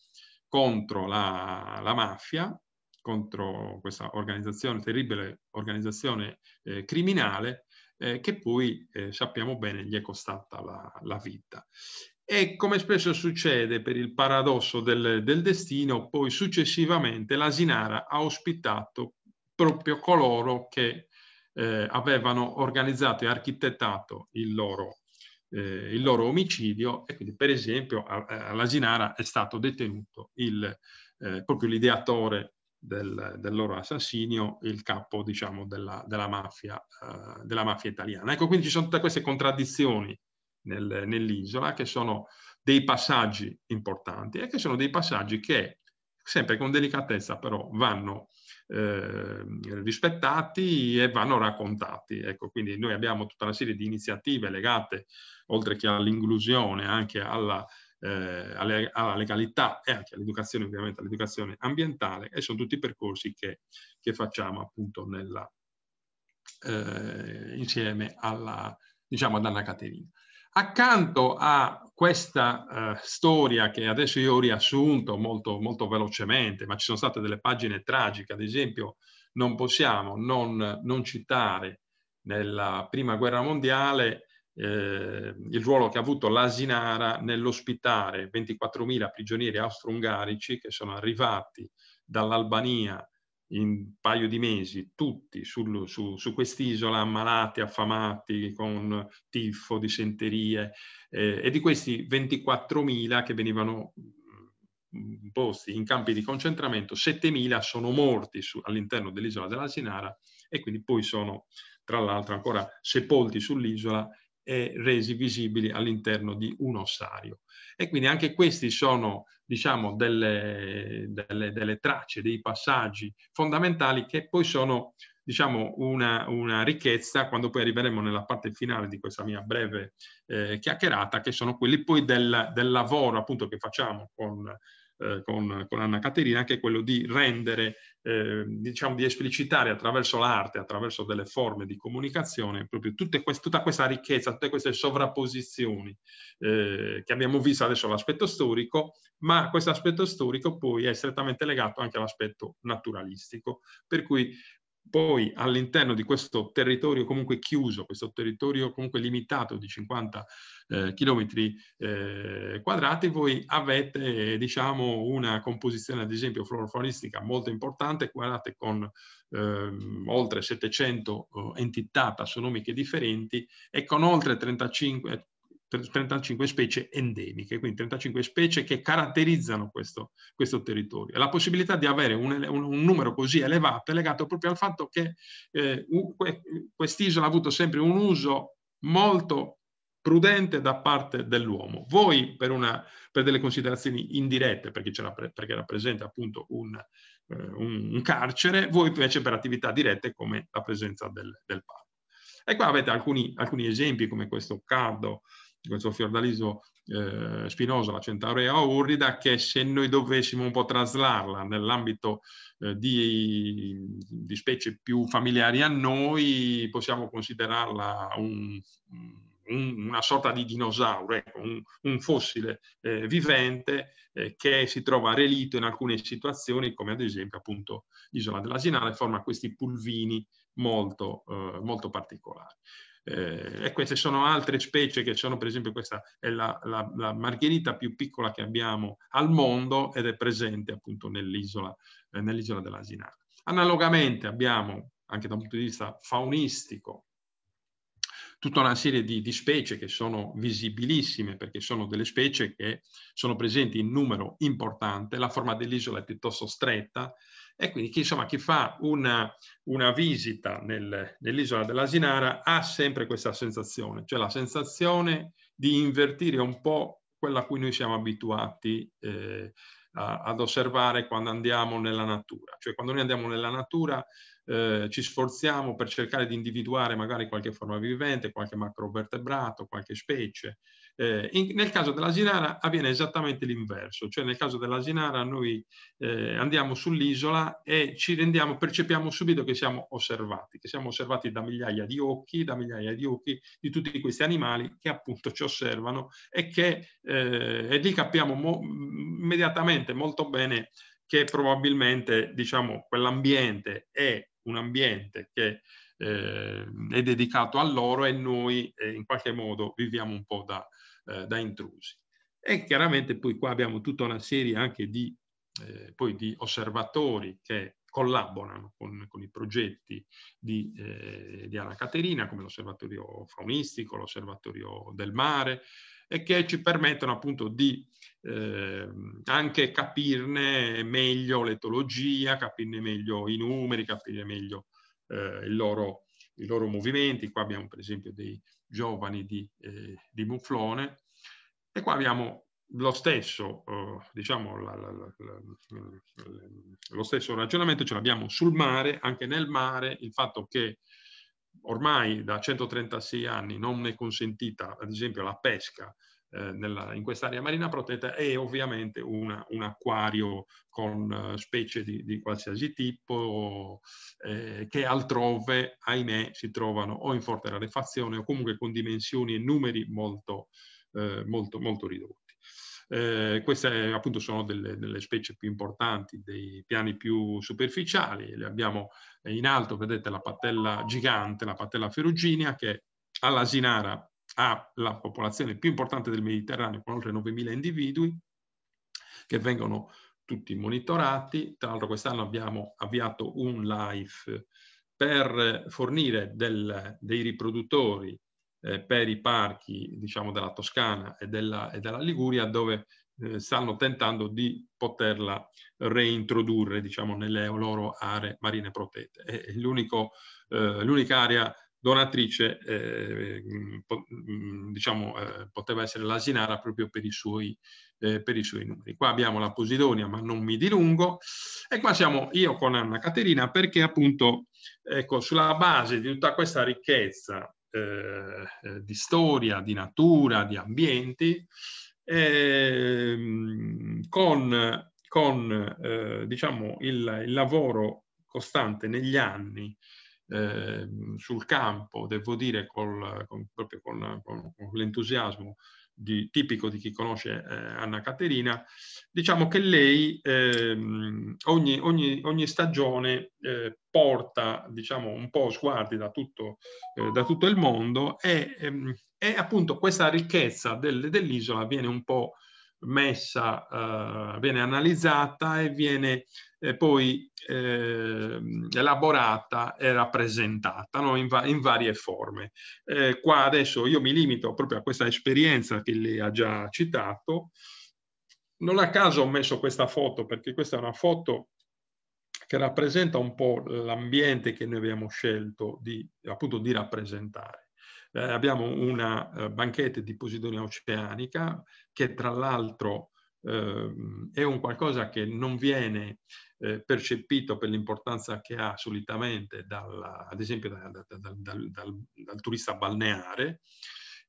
contro la, la mafia, contro questa organizzazione, terribile organizzazione eh, criminale, eh, che poi eh, sappiamo bene gli è costata la, la, vita. E come spesso succede per il paradosso del, del destino, poi successivamente la Sinara ha ospitato proprio coloro che eh, avevano organizzato e architettato il loro, eh, il loro omicidio e quindi per esempio alla Sinara è stato detenuto il, eh, proprio l'ideatore del, del, loro assassinio il capo, diciamo, della, della, mafia, uh, della mafia italiana. Ecco, quindi ci sono tutte queste contraddizioni nel, nell'isola che sono dei passaggi importanti e che sono dei passaggi che, sempre con delicatezza, però vanno eh, rispettati e vanno raccontati. Ecco, quindi noi abbiamo tutta una serie di iniziative legate, oltre che all'inclusione, anche alla eh, alla legalità e anche all'educazione, ovviamente all'educazione ambientale e sono tutti percorsi che, che facciamo appunto nella, eh, insieme alla, diciamo, ad Anna Caterina. Accanto a questa uh, storia che adesso io ho riassunto molto, molto velocemente, ma ci sono state delle pagine tragiche, ad esempio non possiamo non, non citare nella prima guerra mondiale eh, il ruolo che ha avuto l'Asinara nell'ospitare 24.000 prigionieri austro-ungarici che sono arrivati dall'Albania in un paio di mesi, tutti sul, su, su quest'isola, ammalati, affamati, con tifo, disenterie, eh, e di questi 24.000 che venivano mm, posti in campi di concentramento, 7.000 sono morti all'interno dell'isola della Sinara e quindi poi sono tra l'altro ancora sepolti sull'isola e resi visibili all'interno di un ossario. E quindi anche questi sono, diciamo, delle, delle, delle tracce, dei passaggi fondamentali che poi sono, diciamo, una, una, ricchezza quando poi arriveremo nella parte finale di questa mia breve eh, chiacchierata, che sono quelli poi del, del lavoro appunto che facciamo con, eh, con, con, Anna Caterina, che è quello di rendere eh, diciamo, di esplicitare attraverso l'arte, attraverso delle forme di comunicazione, proprio queste, tutta questa ricchezza, tutte queste sovrapposizioni eh, che abbiamo visto adesso l'aspetto storico, ma questo aspetto storico poi è strettamente legato anche all'aspetto naturalistico, per cui poi all'interno di questo territorio comunque chiuso, questo territorio comunque limitato di 50 eh, chilometri eh, quadrati, voi avete diciamo una composizione ad esempio floristica molto importante, guardate con eh, oltre 700 eh, entità tassonomiche differenti e con oltre 35 35 specie endemiche, quindi 35 specie che caratterizzano questo, questo territorio. La possibilità di avere un, un, un, numero così elevato è legato proprio al fatto che eh, quest'isola ha avuto sempre un uso molto prudente da parte dell'uomo. Voi per, una, per, delle considerazioni indirette, perché, perché rappresenta appunto un, eh, un, carcere, voi invece per attività dirette come la presenza del, del parco. E qua avete alcuni, alcuni esempi come questo cardo questo fiordaliso eh, spinoso, la centaurea urrida, che se noi dovessimo un po' traslarla nell'ambito eh, di, di, specie più familiari a noi, possiamo considerarla un, un, una sorta di dinosauro, ecco, un, un, fossile eh, vivente eh, che si trova relito in alcune situazioni, come ad esempio appunto l'isola dell'Asinale, forma questi pulvini molto, eh, molto particolari. Eh, e queste sono altre specie che sono, per esempio, questa è la, la, la, margherita più piccola che abbiamo al mondo ed è presente appunto nell'isola, eh, nell'isola dell'Asinara. Analogamente abbiamo, anche da un punto di vista faunistico, tutta una serie di, di, specie che sono visibilissime perché sono delle specie che sono presenti in numero importante, la forma dell'isola è piuttosto stretta e quindi chi, insomma, chi fa una, una visita nel, nell'isola dell'Asinara ha sempre questa sensazione, cioè la sensazione di invertire un po' quella a cui noi siamo abituati eh, a, ad osservare quando andiamo nella natura. Cioè quando noi andiamo nella natura eh, ci sforziamo per cercare di individuare magari qualche forma vivente, qualche macrovertebrato, qualche specie. Eh, in, nel caso dell'asinara avviene esattamente l'inverso, cioè nel caso dell'asinara noi eh, andiamo sull'isola e ci rendiamo, percepiamo subito che siamo osservati, che siamo osservati da migliaia di occhi, da migliaia di occhi di tutti questi animali che appunto ci osservano e che eh, e lì capiamo mo- immediatamente molto bene che probabilmente diciamo quell'ambiente è un ambiente che eh, è dedicato a loro e noi eh, in qualche modo viviamo un po' da, eh, da, intrusi. E chiaramente poi qua abbiamo tutta una serie anche di, eh, di osservatori che collaborano con, con i progetti di, eh, di Anna Caterina, come l'osservatorio faunistico, l'osservatorio del mare, e che ci permettono appunto di eh, anche capirne meglio l'etologia, capirne meglio i numeri, capire meglio eh, loro, i loro movimenti. Qua abbiamo per esempio dei giovani di, eh, di Muflone. E qua abbiamo lo stesso, uh, diciamo, la, la, la, lo stesso ragionamento ce l'abbiamo sul mare, anche nel mare, il fatto che ormai da 136 anni non è consentita, ad esempio, la pesca eh, nella, in quest'area marina protetta e ovviamente una, un acquario con uh, specie di, di, qualsiasi tipo eh, che altrove, ahimè, si trovano o in forte rarefazione o comunque con dimensioni e numeri molto, eh, molto, molto ridotti. Eh, queste appunto sono delle, delle, specie più importanti, dei piani più superficiali. Le abbiamo in alto, vedete la patella gigante, la patella ferruginea, che all'Asinara ha la popolazione più importante del Mediterraneo, con oltre 9.000 individui, che vengono tutti monitorati. Tra l'altro quest'anno abbiamo avviato un live per fornire del, dei riproduttori eh, per i parchi diciamo, della Toscana e della, e della Liguria dove eh, stanno tentando di poterla reintrodurre diciamo, nelle loro aree marine protette. È eh, l'unica area donatrice eh, po, diciamo, eh, poteva essere l'Asinara proprio per i, suoi, eh, per i suoi numeri. Qua abbiamo la Posidonia, ma non mi dilungo, e qua siamo io con Anna Caterina perché appunto ecco, sulla base di tutta questa ricchezza eh, di storia, di natura, di ambienti, ehm, con con eh, diciamo, il, il, lavoro costante negli anni eh, sul campo, devo dire col, con, proprio con, con, con l'entusiasmo di, tipico di chi conosce eh, Anna Caterina, diciamo che lei ehm, ogni, ogni, ogni, stagione eh, porta diciamo, un po' sguardi da tutto, eh, da tutto il mondo e, ehm, e, appunto questa ricchezza del, dell'isola viene un po' messa, uh, viene analizzata e viene eh, poi eh, elaborata e rappresentata no? in, va in, varie forme. Eh, qua adesso io mi limito proprio a questa esperienza che lei ha già citato. Non a caso ho messo questa foto perché questa è una foto che rappresenta un po' l'ambiente che noi abbiamo scelto di, appunto, di rappresentare. Eh, abbiamo una eh, banchetta di Posidonia oceanica che tra l'altro eh, è un qualcosa che non viene eh, percepito per l'importanza che ha solitamente dal, ad esempio da, da, da, dal, dal, turista balneare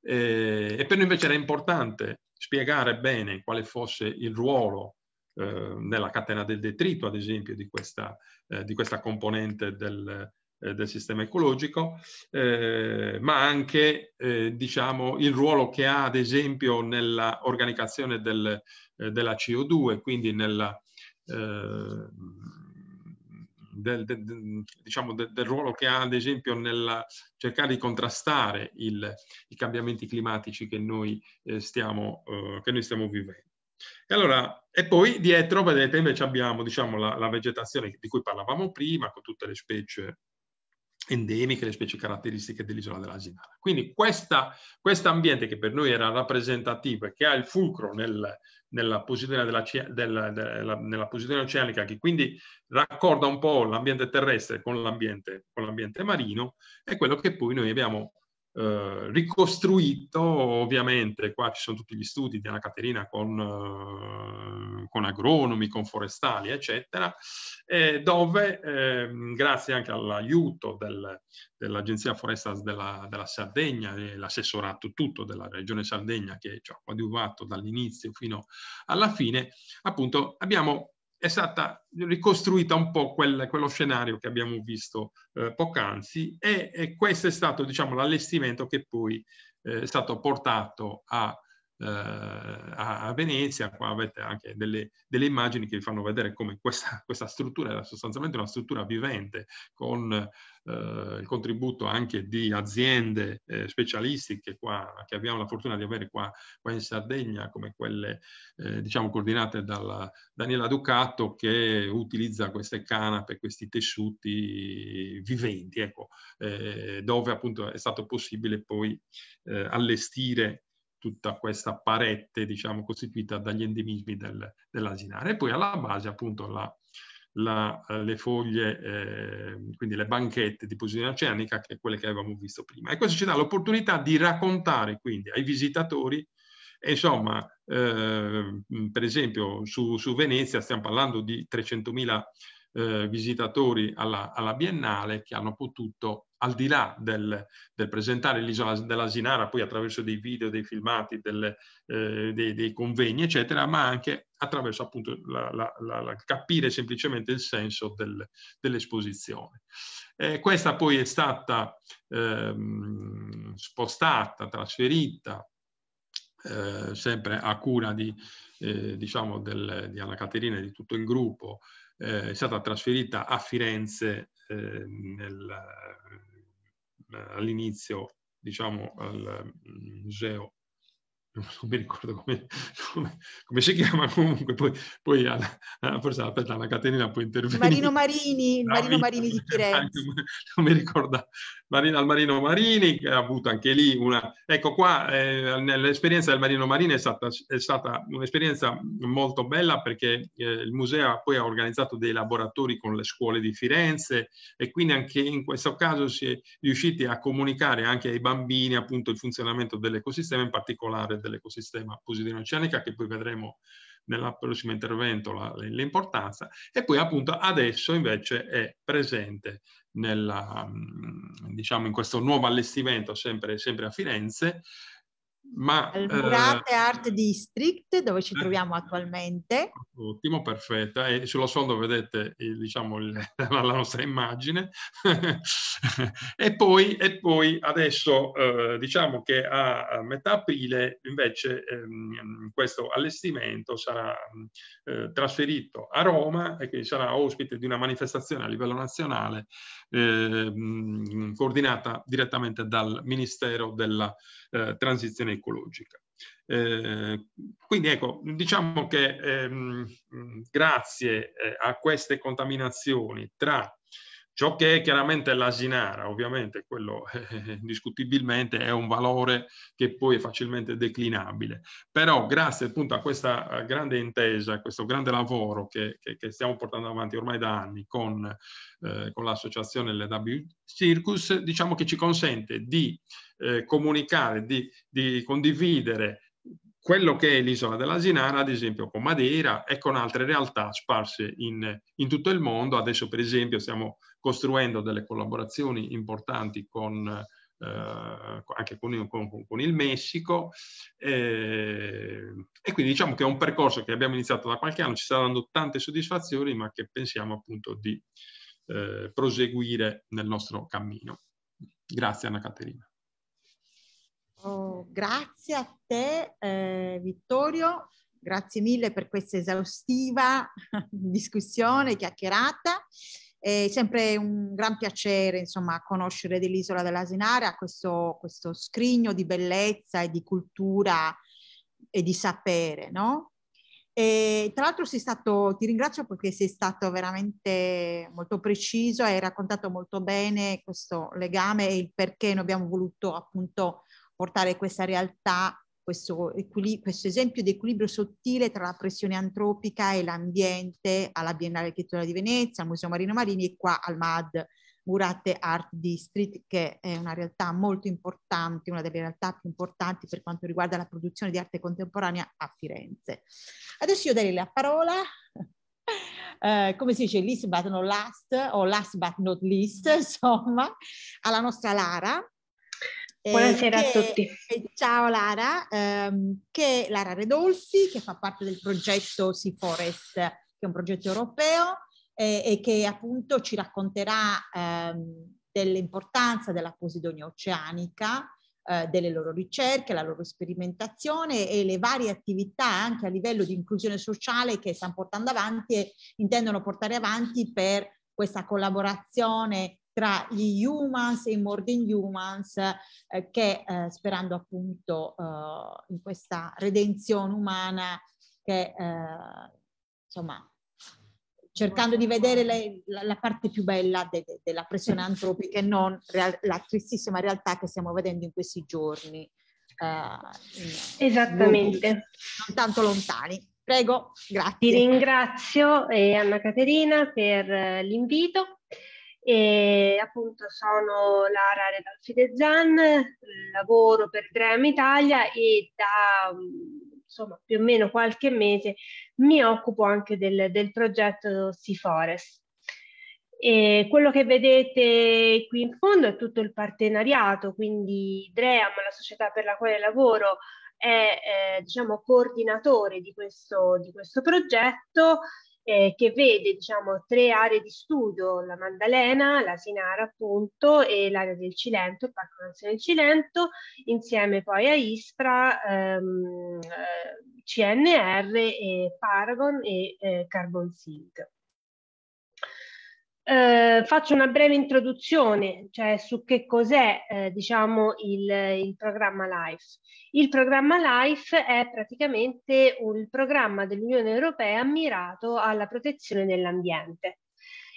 eh, e per noi invece era importante spiegare bene quale fosse il ruolo eh, nella catena del detrito, ad esempio, di questa, di questa componente del, eh, del sistema ecologico, eh, ma anche eh, diciamo, il ruolo che ha ad esempio nella organizzazione del, eh, della CO2, quindi nella, eh, del, del, diciamo, del, del, ruolo che ha ad esempio nel cercare di contrastare il, i cambiamenti climatici che noi, eh, stiamo, che noi stiamo vivendo. E, allora, e poi dietro, vedete, invece abbiamo diciamo, la, la, vegetazione di cui parlavamo prima, con tutte le specie endemiche, le specie caratteristiche dell'isola dell'Asinara. Quindi questo ambiente che per noi era rappresentativo e che ha il fulcro nel, nella, posizione della, della, della, nella, posizione oceanica, che quindi raccorda un po' l'ambiente terrestre con l'ambiente marino, è quello che poi noi abbiamo eh, ricostruito, ovviamente, qua ci sono tutti gli studi di Anna Caterina con, eh, con agronomi, con forestali, eccetera, eh, dove, ehm, grazie anche all'aiuto del, dell'Agenzia Forestas della, della, Sardegna e l'assessorato tutto della Regione Sardegna che ci ha coadiuvato dall'inizio fino alla fine, appunto abbiamo è stata ricostruita un po' quel, quello scenario che abbiamo visto eh, poc'anzi e, e, questo è stato diciamo, l'allestimento che poi eh, è stato portato a, a, a, Venezia. Qua avete anche delle, delle, immagini che vi fanno vedere come questa, questa struttura era sostanzialmente una struttura vivente con eh, il contributo anche di aziende eh, specialistiche qua, che abbiamo la fortuna di avere qua, qua in Sardegna, come quelle eh, diciamo coordinate dalla Daniela Ducato che utilizza queste canape, questi tessuti viventi, ecco, eh, dove appunto è stato possibile poi eh, allestire tutta questa parete, diciamo, costituita dagli endemismi del, dell'asinare. E poi alla base, appunto, la, la, le foglie, eh, quindi le banchette di posizione oceanica, che è quelle che avevamo visto prima. E questo ci dà l'opportunità di raccontare quindi ai visitatori, insomma, eh, per esempio su, su, Venezia stiamo parlando di 300.000 eh, visitatori alla, alla Biennale che hanno potuto al di là del, del presentare l'isola dell'Asinara poi attraverso dei video, dei filmati, delle, eh, dei, dei, convegni, eccetera, ma anche attraverso appunto la, la, la capire semplicemente il senso del, dell'esposizione. Eh, questa poi è stata ehm, spostata, trasferita, eh, sempre a cura di, eh, diciamo del, di Anna Caterina e di tutto il gruppo, eh, è stata trasferita a Firenze eh, nel, all'inizio, diciamo, al museo non mi ricordo come, come, come, si chiama comunque, poi, poi alla, forse aspetta, la Caterina può intervenire.
Marino Marini, Marino Marini di Firenze.
Non mi ricordo, Marino, al Marino Marini che ha avuto anche lì una... Ecco qua, eh, nell'esperienza del Marino Marini è stata, è stata un'esperienza molto bella perché eh, il museo poi ha organizzato dei laboratori con le scuole di Firenze e quindi anche in questo caso si è riusciti a comunicare anche ai bambini appunto il funzionamento dell'ecosistema, in particolare dell'ecosistema Posidonia oceanica, che poi vedremo nel prossimo intervento l'importanza, e poi appunto adesso invece è presente nella, diciamo, in questo nuovo allestimento sempre, sempre a Firenze, Ma,
al Murate eh, Art District dove ci troviamo attualmente.
Ottimo, perfetto. E sullo sfondo vedete il, diciamo, il, la nostra immagine. e, poi, e, poi, adesso eh, diciamo che a, a, metà aprile invece ehm, questo allestimento sarà eh, trasferito a Roma e quindi sarà ospite di una manifestazione a livello nazionale ehm, coordinata direttamente dal Ministero della eh, transizione ecologica. Eh, quindi ecco, diciamo che ehm, grazie eh, a queste contaminazioni tra ciò che è chiaramente l'asinara, ovviamente quello eh, discutibilmente è un valore che poi è facilmente declinabile, però grazie appunto a questa grande intesa, a questo grande lavoro che, che, che stiamo portando avanti ormai da anni con, eh, con l'associazione LW Circus, diciamo che ci consente di eh, comunicare, di, di condividere quello che è l'isola dell'Asinara, ad esempio con Madeira e con altre realtà sparse in, in, tutto il mondo. Adesso, per esempio, stiamo costruendo delle collaborazioni importanti con, eh, anche con, con, con, il Messico. Eh, e quindi diciamo che è un percorso che abbiamo iniziato da qualche anno, ci sta dando tante soddisfazioni, ma che pensiamo appunto di eh, proseguire nel nostro cammino. Grazie Anna Caterina.
Oh, grazie a te eh, Vittorio, grazie mille per questa esaustiva discussione, chiacchierata. È sempre un gran piacere, insomma, conoscere dell'isola dell'Asinara, questo, questo scrigno di bellezza e di cultura e di sapere, no? E tra l'altro sei stato, ti ringrazio perché sei stato veramente molto preciso, hai raccontato molto bene questo legame e il perché noi abbiamo voluto appunto portare questa realtà, questo, questo, esempio di equilibrio sottile tra la pressione antropica e l'ambiente alla Biennale Architettura di Venezia, al Museo Marino Marini e qua al MAD Murate Art District, che è una realtà molto importante, una delle realtà più importanti per quanto riguarda la produzione di arte contemporanea a Firenze. Adesso io darei la parola Uh, come si dice, least but not last, o last but not least, insomma, alla nostra Lara,
Buonasera che, a tutti.
Ciao Lara, ehm, che è Lara Redolfi, che fa parte del progetto Sea Forest, che è un progetto europeo eh, e che appunto ci racconterà ehm, dell'importanza della posidonia oceanica, eh, delle loro ricerche, la loro sperimentazione e le varie attività anche a livello di inclusione sociale che stanno portando avanti e intendono portare avanti per questa collaborazione tra gli humans e i more than humans eh, che eh, sperando appunto eh, in questa redenzione umana che eh, insomma cercando di vedere le, la, la, parte più bella de, de, della pressione antropica e non real, la tristissima realtà che stiamo vedendo in questi giorni.
Uh, Esattamente.
non tanto lontani. Prego, grazie.
Ti ringrazio eh, Anna Caterina per eh, l'invito e appunto sono Lara Redolfi De Zan, lavoro per 3M Italia e da insomma più o meno qualche mese mi occupo anche del, del progetto Sea Forest. E quello che vedete qui in fondo è tutto il partenariato, quindi DREAM, la società per la quale lavoro, è eh, diciamo, coordinatore di questo, di questo progetto eh, che vede diciamo, tre aree di studio, la Maddalena, la Sinara appunto e l'area del Cilento, il Parco Nazionale del Cilento, insieme poi a Ispra, ehm, eh, CNR, e Paragon e eh, Carbon Sync. Eh, faccio una breve introduzione, cioè su che cos'è eh, diciamo il, il, programma LIFE. Il programma LIFE è praticamente un programma dell'Unione Europea mirato alla protezione dell'ambiente.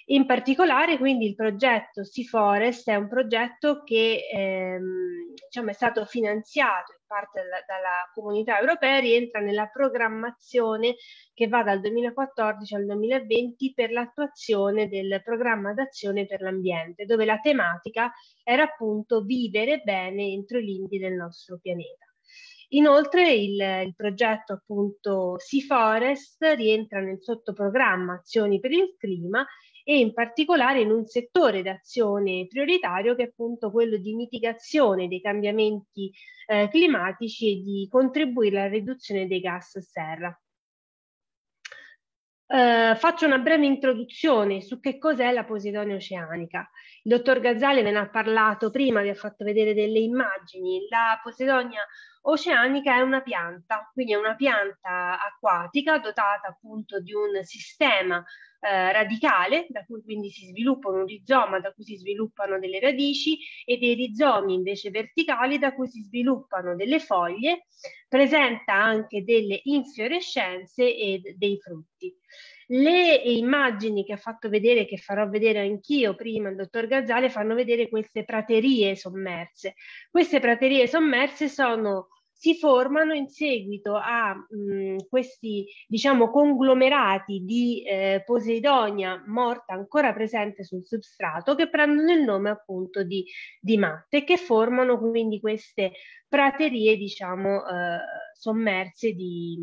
In particolare, quindi, il progetto Sea Forest è un progetto che ehm, diciamo, è stato finanziato in parte dalla, dalla, comunità europea, rientra nella programmazione che va dal 2014 al 2020 per l'attuazione del programma d'azione per l'ambiente, dove la tematica era appunto vivere bene entro i limiti del nostro pianeta. Inoltre il, il, progetto appunto Sea Forest rientra nel sottoprogramma Azioni per il clima e in particolare in un settore d'azione prioritario che è appunto quello di mitigazione dei cambiamenti eh, climatici e di contribuire alla riduzione dei gas serra. Uh, faccio una breve introduzione su che cos'è la Posidonia oceanica. Il dottor Gazzale ve ne ha parlato prima, vi ha fatto vedere delle immagini. La Posidonia oceanica è una pianta, quindi è una pianta acquatica dotata appunto di un sistema eh, radicale, da cui quindi si sviluppa un rizoma, da cui si sviluppano delle radici e dei rizomi invece verticali da cui si sviluppano delle foglie, presenta anche delle infiorescenze e dei frutti. Le immagini che ha fatto vedere, che farò vedere anch'io prima il dottor Gazzale, fanno vedere queste praterie sommerse. Queste praterie sommerse sono si formano in seguito a mh, questi diciamo conglomerati di eh, Poseidonia morta ancora presente sul substrato che prendono il nome appunto di, di matte che formano quindi queste praterie diciamo eh, sommerse di,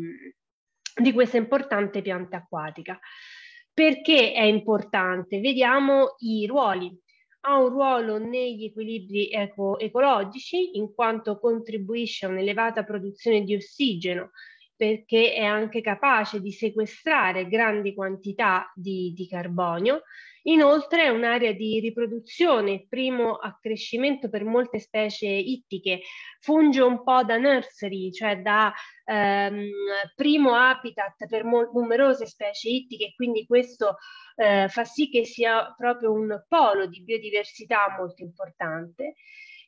di questa importante pianta acquatica. Perché è importante? Vediamo i ruoli ha un ruolo negli equilibri eco ecologici in quanto contribuisce a un'elevata produzione di ossigeno perché è anche capace di sequestrare grandi quantità di, di carbonio Inoltre è un'area di riproduzione, primo accrescimento per molte specie ittiche, funge un po' da nursery, cioè da ehm, primo habitat per numerose specie ittiche, quindi questo eh, fa sì che sia proprio un polo di biodiversità molto importante.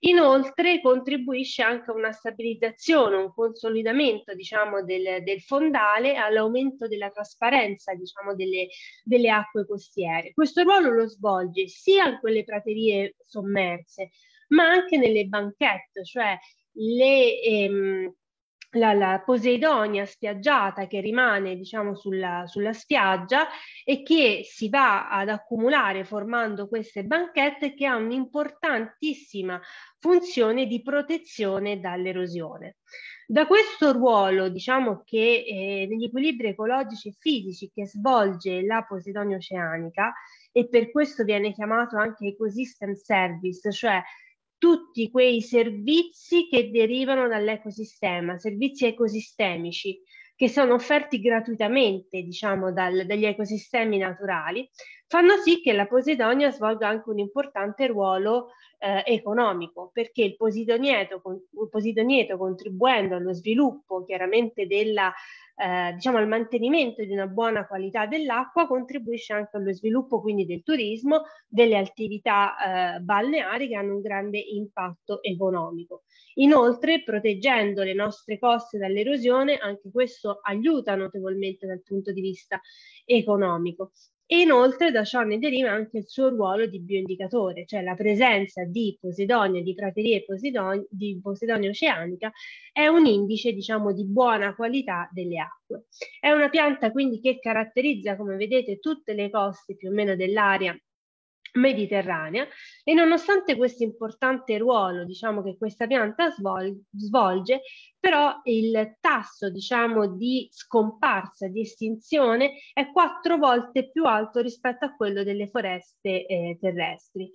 Inoltre contribuisce anche a una stabilizzazione, un consolidamento diciamo, del, del fondale, all'aumento della trasparenza diciamo, delle, delle acque costiere. Questo ruolo lo svolge sia in quelle praterie sommerse, ma anche nelle banchette, cioè le, ehm, la, la, Poseidonia spiaggiata che rimane diciamo sulla, sulla, spiaggia e che si va ad accumulare formando queste banchette che ha un'importantissima funzione di protezione dall'erosione. Da questo ruolo, diciamo che eh, negli equilibri ecologici e fisici che svolge la Posidonia oceanica, e per questo viene chiamato anche ecosystem service, cioè tutti quei servizi che derivano dall'ecosistema, servizi ecosistemici che sono offerti gratuitamente, diciamo, dal, dagli ecosistemi naturali, fanno sì che la Posidonia svolga anche un importante ruolo eh, economico, perché il posidonieto, il posidonieto contribuendo allo sviluppo chiaramente della eh, diciamo al mantenimento di una buona qualità dell'acqua contribuisce anche allo sviluppo quindi del turismo, delle attività eh, balneari che hanno un grande impatto economico. Inoltre, proteggendo le nostre coste dall'erosione, anche questo aiuta notevolmente dal punto di vista economico. E inoltre da ciò ne deriva anche il suo ruolo di bioindicatore, cioè la presenza di Posidonia, di praterie Posidonia, di Posidonia oceanica è un indice diciamo di buona qualità delle acque. È una pianta quindi che caratterizza come vedete tutte le coste più o meno dell'area mediterranea e nonostante questo importante ruolo diciamo che questa pianta svol svolge però il tasso diciamo di scomparsa di estinzione è quattro volte più alto rispetto a quello delle foreste eh, terrestri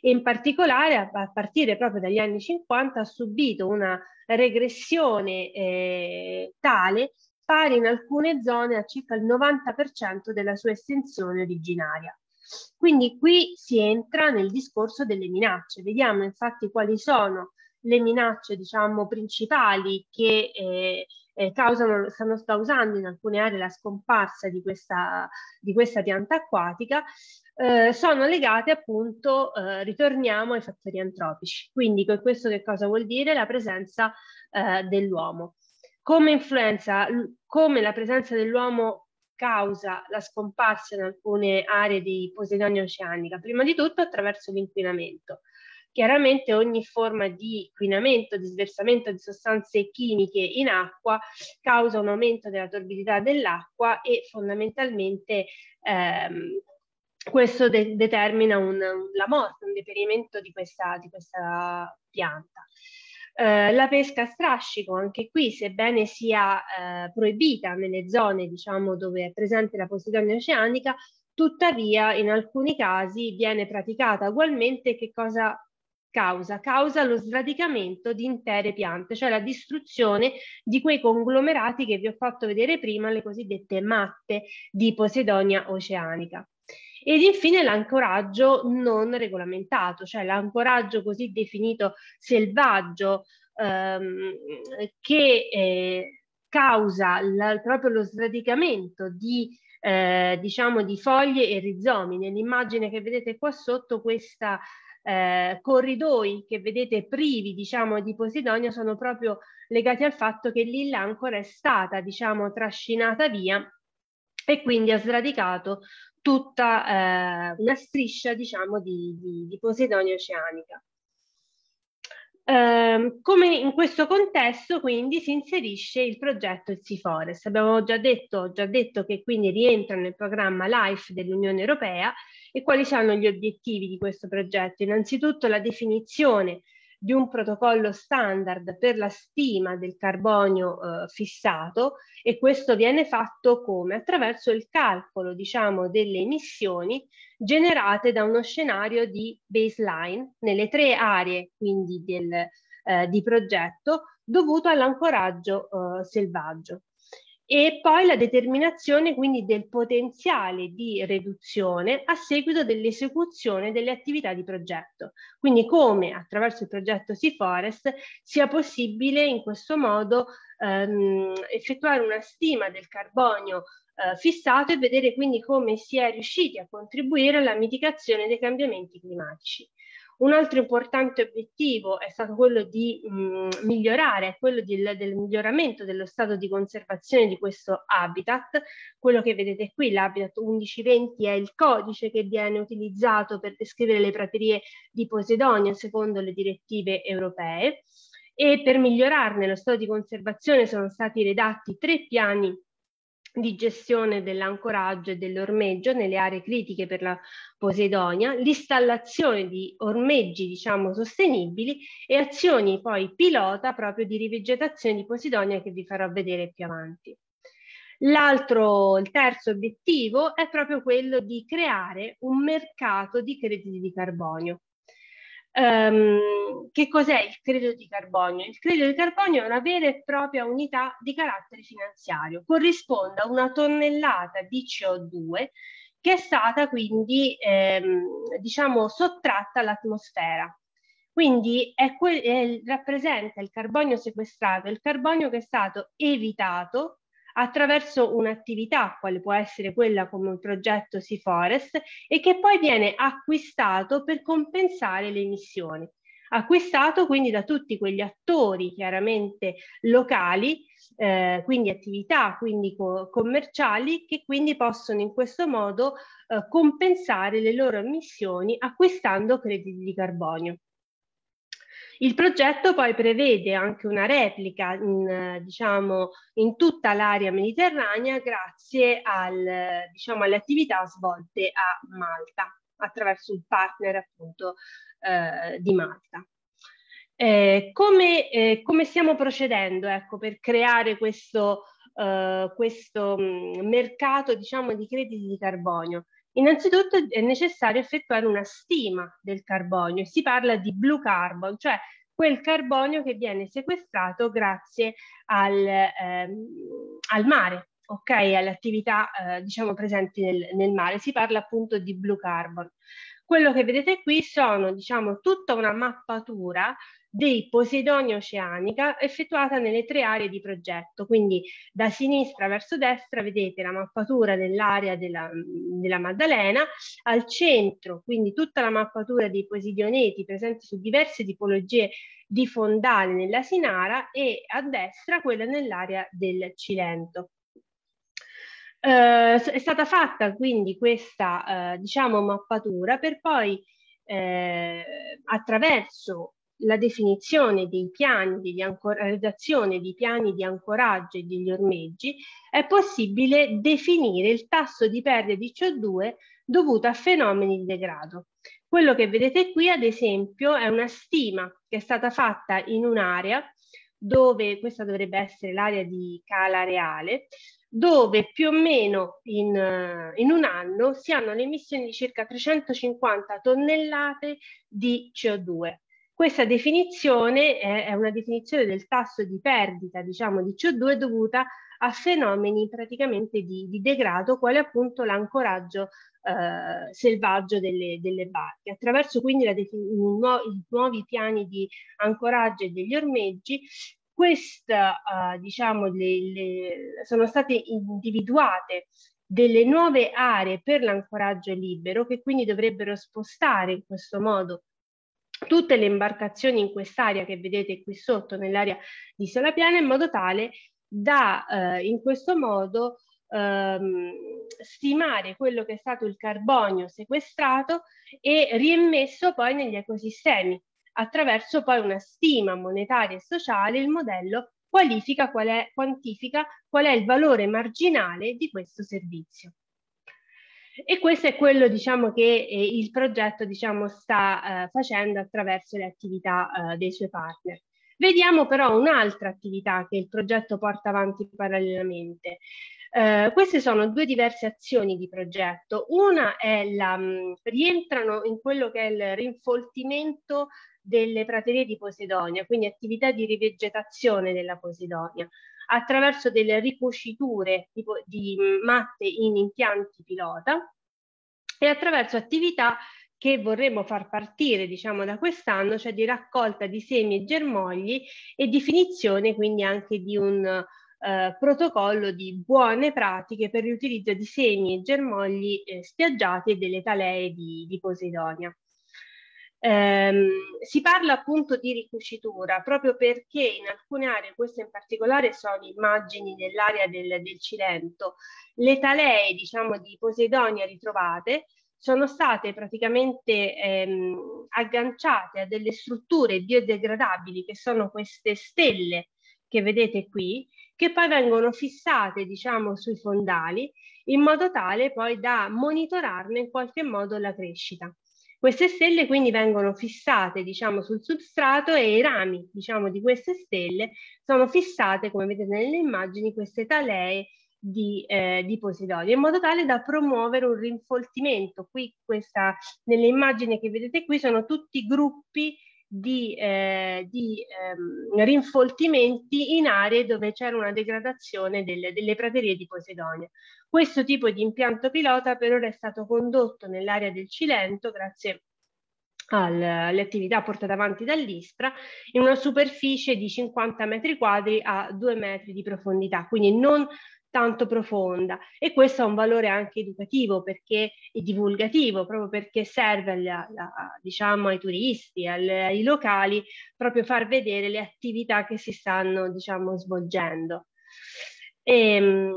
e in particolare a, a, partire proprio dagli anni 50 ha subito una regressione eh, tale pari in alcune zone a circa il 90% della sua estensione originaria. Quindi qui si entra nel discorso delle minacce. Vediamo infatti quali sono le minacce diciamo, principali che eh, eh, causano, stanno causando in alcune aree la scomparsa di questa, di questa pianta acquatica, eh, sono legate appunto, eh, ritorniamo ai fattori antropici. Quindi questo che cosa vuol dire? La presenza eh, dell'uomo. Come influenza, come la presenza dell'uomo causa la scomparsa in alcune aree di Posidonia oceanica? Prima di tutto attraverso l'inquinamento. Chiaramente ogni forma di inquinamento, di sversamento di sostanze chimiche in acqua causa un aumento della torbidità dell'acqua e fondamentalmente ehm, questo de determina un, la morte, un deperimento di questa, di questa pianta. Eh, la pesca a strascico, anche qui, sebbene sia eh, proibita nelle zone diciamo, dove è presente la Posidonia oceanica, tuttavia in alcuni casi viene praticata ugualmente che cosa causa? Causa lo sradicamento di intere piante, cioè la distruzione di quei conglomerati che vi ho fatto vedere prima, le cosiddette matte di Posidonia oceanica. Ed infine l'ancoraggio non regolamentato, cioè l'ancoraggio così definito selvaggio ehm, che eh, causa la, proprio lo sradicamento di, eh, diciamo, di foglie e rizomi. Nell'immagine che vedete qua sotto questa eh, corridoi che vedete privi diciamo di Posidonia sono proprio legati al fatto che lì l'ancora è stata diciamo trascinata via e quindi ha sradicato tutta eh, una striscia diciamo di, di, di Posidonia oceanica. Eh, come in questo contesto quindi si inserisce il progetto Il Forest. Abbiamo già detto, già detto che quindi rientra nel programma LIFE dell'Unione Europea e quali sono gli obiettivi di questo progetto? Innanzitutto la definizione di un protocollo standard per la stima del carbonio eh, fissato e questo viene fatto come? Attraverso il calcolo diciamo delle emissioni generate da uno scenario di baseline nelle tre aree quindi del, eh, di progetto dovuto all'ancoraggio eh, selvaggio e poi la determinazione quindi del potenziale di riduzione a seguito dell'esecuzione delle attività di progetto. Quindi come attraverso il progetto Sea Forest sia possibile in questo modo ehm, effettuare una stima del carbonio eh, fissato e vedere quindi come si è riusciti a contribuire alla mitigazione dei cambiamenti climatici. Un altro importante obiettivo è stato quello di mh, migliorare, quello di, del miglioramento dello stato di conservazione di questo habitat. Quello che vedete qui, l'habitat 1120, è il codice che viene utilizzato per descrivere le praterie di Posidonia secondo le direttive europee e per migliorarne lo stato di conservazione sono stati redatti tre piani di gestione dell'ancoraggio e dell'ormeggio nelle aree critiche per la Posidonia, l'installazione di ormeggi diciamo sostenibili e azioni poi pilota proprio di rivegetazione di Posidonia che vi farò vedere più avanti. L'altro, il terzo obiettivo è proprio quello di creare un mercato di crediti di carbonio. Um, che cos'è il credito di carbonio? Il credito di carbonio è una vera e propria unità di carattere finanziario, corrisponde a una tonnellata di CO2 che è stata quindi ehm, diciamo sottratta all'atmosfera. Quindi è rappresenta il carbonio sequestrato, il carbonio che è stato evitato attraverso un'attività, quale può essere quella come un progetto Sea Forest, e che poi viene acquistato per compensare le emissioni. Acquistato quindi da tutti quegli attori chiaramente locali, eh, quindi attività quindi co commerciali, che quindi possono in questo modo eh, compensare le loro emissioni acquistando crediti di carbonio. Il progetto poi prevede anche una replica in, diciamo, in tutta l'area mediterranea grazie al, diciamo, alle attività svolte a Malta attraverso il partner appunto eh, di Malta. Eh, come, eh, come, stiamo procedendo ecco, per creare questo, eh, questo mh, mm, mercato diciamo, di crediti di carbonio? Innanzitutto è necessario effettuare una stima del carbonio si parla di blue carbon, cioè quel carbonio che viene sequestrato grazie al, ehm, al mare, ok? Alle attività eh, diciamo presenti nel, nel mare. Si parla appunto di blue carbon. Quello che vedete qui sono diciamo tutta una mappatura dei Posidonia oceanica effettuata nelle tre aree di progetto. Quindi da sinistra verso destra vedete la mappatura dell'area della, della, Maddalena, al centro quindi tutta la mappatura dei posidioneti presenti su diverse tipologie di fondale nella Sinara e a destra quella nell'area del Cilento. Uh, è stata fatta quindi questa uh, diciamo mappatura per poi eh, attraverso la definizione dei piani di realizzazione di piani di ancoraggio e degli ormeggi è possibile definire il tasso di perdita di CO2 dovuto a fenomeni di degrado. Quello che vedete qui, ad esempio, è una stima che è stata fatta in un'area dove, questa dovrebbe essere l'area di Cala Reale, dove più o meno in, in, un anno si hanno le emissioni di circa 350 tonnellate di CO2. Questa definizione è, è una definizione del tasso di perdita diciamo, di CO2 dovuta a fenomeni praticamente di, di degrado, quale appunto l'ancoraggio eh, selvaggio delle, delle, barche. Attraverso quindi la nuovi, nuovi piani di ancoraggio e degli ormeggi questa, uh, diciamo, le, le, sono state individuate delle nuove aree per l'ancoraggio libero che quindi dovrebbero spostare in questo modo tutte le imbarcazioni in quest'area che vedete qui sotto nell'area di Isola Piana in modo tale da uh, in questo modo ehm, stimare quello che è stato il carbonio sequestrato e riemmesso poi negli ecosistemi attraverso poi una stima monetaria e sociale, il modello qualifica qual è, quantifica qual è il valore marginale di questo servizio. E questo è quello diciamo, che eh, il progetto diciamo, sta eh, facendo attraverso le attività eh, dei suoi partner. Vediamo però un'altra attività che il progetto porta avanti parallelamente. Eh, queste sono due diverse azioni di progetto. Una è la, mh, rientrano in quello che è il rinfoltimento delle praterie di Posidonia, quindi attività di rivegetazione della Posidonia, attraverso delle ricuciture tipo di matte in impianti pilota e attraverso attività che vorremmo far partire diciamo da quest'anno, cioè di raccolta di semi e germogli e definizione quindi anche di un eh, protocollo di buone pratiche per l'utilizzo di semi e germogli eh, spiaggiati e delle talee di, di Posidonia. Ehm, si parla appunto di ricucitura proprio perché in alcune aree, queste in particolare sono immagini dell'area del, del Cilento, le talee diciamo di Posidonia ritrovate sono state praticamente ehm, agganciate a delle strutture biodegradabili che sono queste stelle che vedete qui, che poi vengono fissate diciamo sui fondali in modo tale poi da monitorarne in qualche modo la crescita. Queste stelle quindi vengono fissate diciamo, sul substrato e i rami diciamo, di queste stelle sono fissate, come vedete nelle immagini, queste talee di, eh, di Posidonia, in modo tale da promuovere un rinfoltimento. Qui questa, nelle immagini che vedete qui sono tutti gruppi di, eh, di ehm, rinfoltimenti in aree dove c'era una degradazione delle, delle praterie di Posidonia. Questo tipo di impianto pilota per ora è stato condotto nell'area del Cilento grazie alle attività portate avanti dall'ISPRA in una superficie di 50 metri quadri a 2 metri di profondità, quindi non tanto profonda e questo ha un valore anche educativo perché è divulgativo, proprio perché serve alla, alla, diciamo, ai turisti, alle, ai locali, proprio far vedere le attività che si stanno diciamo, svolgendo. E, ehm,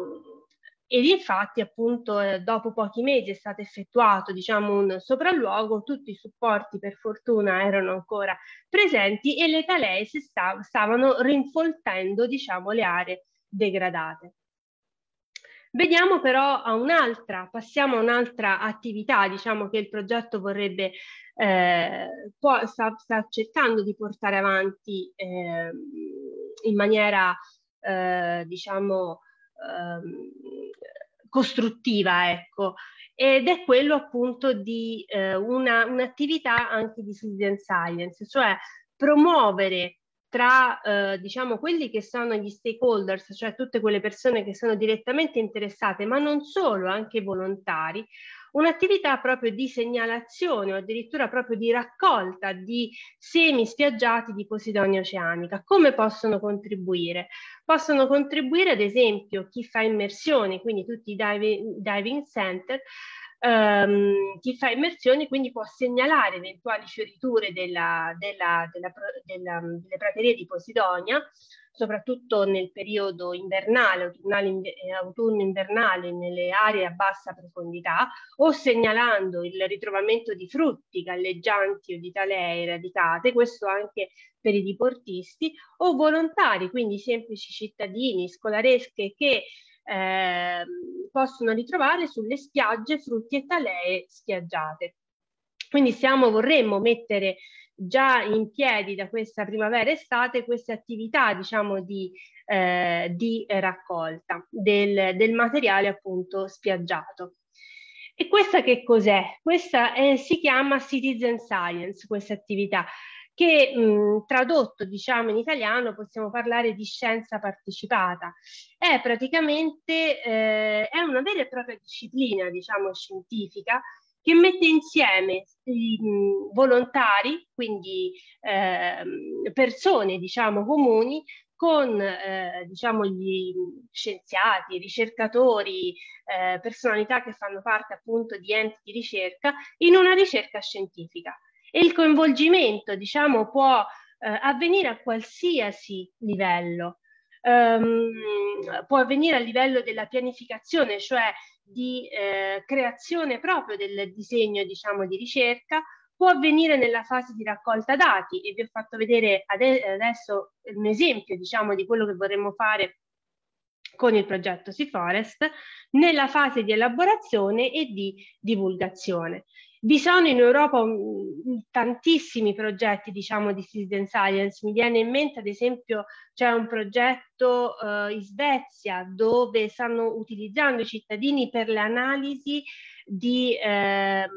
ed infatti appunto eh, dopo pochi mesi è stato effettuato diciamo un sopralluogo, tutti i supporti per fortuna erano ancora presenti e le talee stavano rinfoltendo diciamo le aree degradate. Vediamo però a un'altra, passiamo a un'altra attività diciamo che il progetto vorrebbe, eh, può, sta, sta, cercando di portare avanti eh, in maniera eh, diciamo Ehm, costruttiva, ecco, ed è quello appunto di eh, una, un'attività anche di citizen science, cioè promuovere tra eh, diciamo quelli che sono gli stakeholders, cioè tutte quelle persone che sono direttamente interessate, ma non solo, anche volontari, un'attività proprio di segnalazione o addirittura proprio di raccolta di semi spiaggiati di Posidonia oceanica. Come possono contribuire? Possono contribuire ad esempio chi fa immersioni, quindi tutti i diving, diving center, Um, chi fa immersioni quindi può segnalare eventuali fioriture della, della, della, delle praterie di Posidonia soprattutto nel periodo invernale, autunno-invernale, nelle aree a bassa profondità, o segnalando il ritrovamento di frutti galleggianti o di talee radicate, questo anche per i diportisti, o volontari, quindi semplici cittadini, scolaresche che eh, possono ritrovare sulle spiagge frutti e talee spiaggiate. Quindi siamo, vorremmo mettere già in piedi da questa primavera-estate queste attività diciamo di, eh, di raccolta del, del, materiale appunto spiaggiato. E questa che cos'è? Questa è, si chiama Citizen Science, questa attività che mh, tradotto diciamo in italiano possiamo parlare di scienza partecipata. È praticamente eh, è una vera e propria disciplina diciamo scientifica che mette insieme mh, volontari, quindi eh, persone diciamo comuni con eh, diciamo gli scienziati, ricercatori, eh, personalità che fanno parte appunto di enti di ricerca in una ricerca scientifica e il coinvolgimento, diciamo, può eh, avvenire a qualsiasi livello. Um, può avvenire a livello della pianificazione, cioè di eh, creazione proprio del disegno, diciamo, di ricerca, può avvenire nella fase di raccolta dati e vi ho fatto vedere ade adesso un esempio, diciamo, di quello che vorremmo fare con il progetto Sea Forest nella fase di elaborazione e di divulgazione. Vi sono in Europa um, tantissimi progetti, diciamo, di citizen science. Mi viene in mente, ad esempio, c'è un progetto uh, in Svezia dove stanno utilizzando i cittadini per le analisi di eh,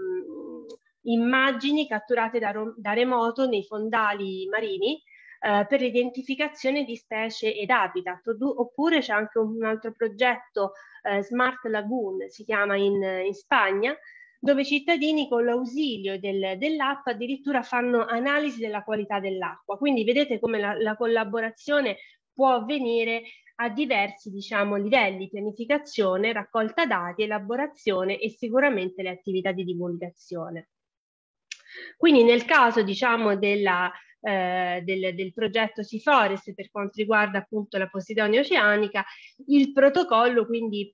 immagini catturate da, da, remoto nei fondali marini eh, per l'identificazione di specie ed habitat. Oppure c'è anche un altro progetto, eh, Smart Lagoon, si chiama in, in Spagna, dove i cittadini con l'ausilio del, dell'app addirittura fanno analisi della qualità dell'acqua. Quindi vedete come la, la collaborazione può avvenire a diversi diciamo, livelli, pianificazione, raccolta dati, elaborazione e sicuramente le attività di divulgazione. Quindi nel caso diciamo, della, eh, del, del, progetto Sea Forest per quanto riguarda appunto la Posidonia oceanica, il protocollo quindi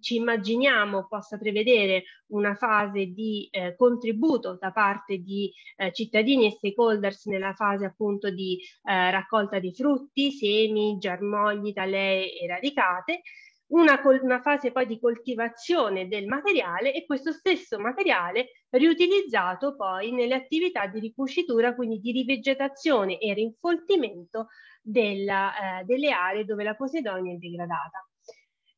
ci immaginiamo possa prevedere una fase di eh, contributo da parte di eh, cittadini e stakeholders nella fase appunto di eh, raccolta di frutti, semi, germogli, talee e radicate, una, una, fase poi di coltivazione del materiale e questo stesso materiale riutilizzato poi nelle attività di ricucitura, quindi di rivegetazione e rinfoltimento della, eh, delle aree dove la posidonia è degradata.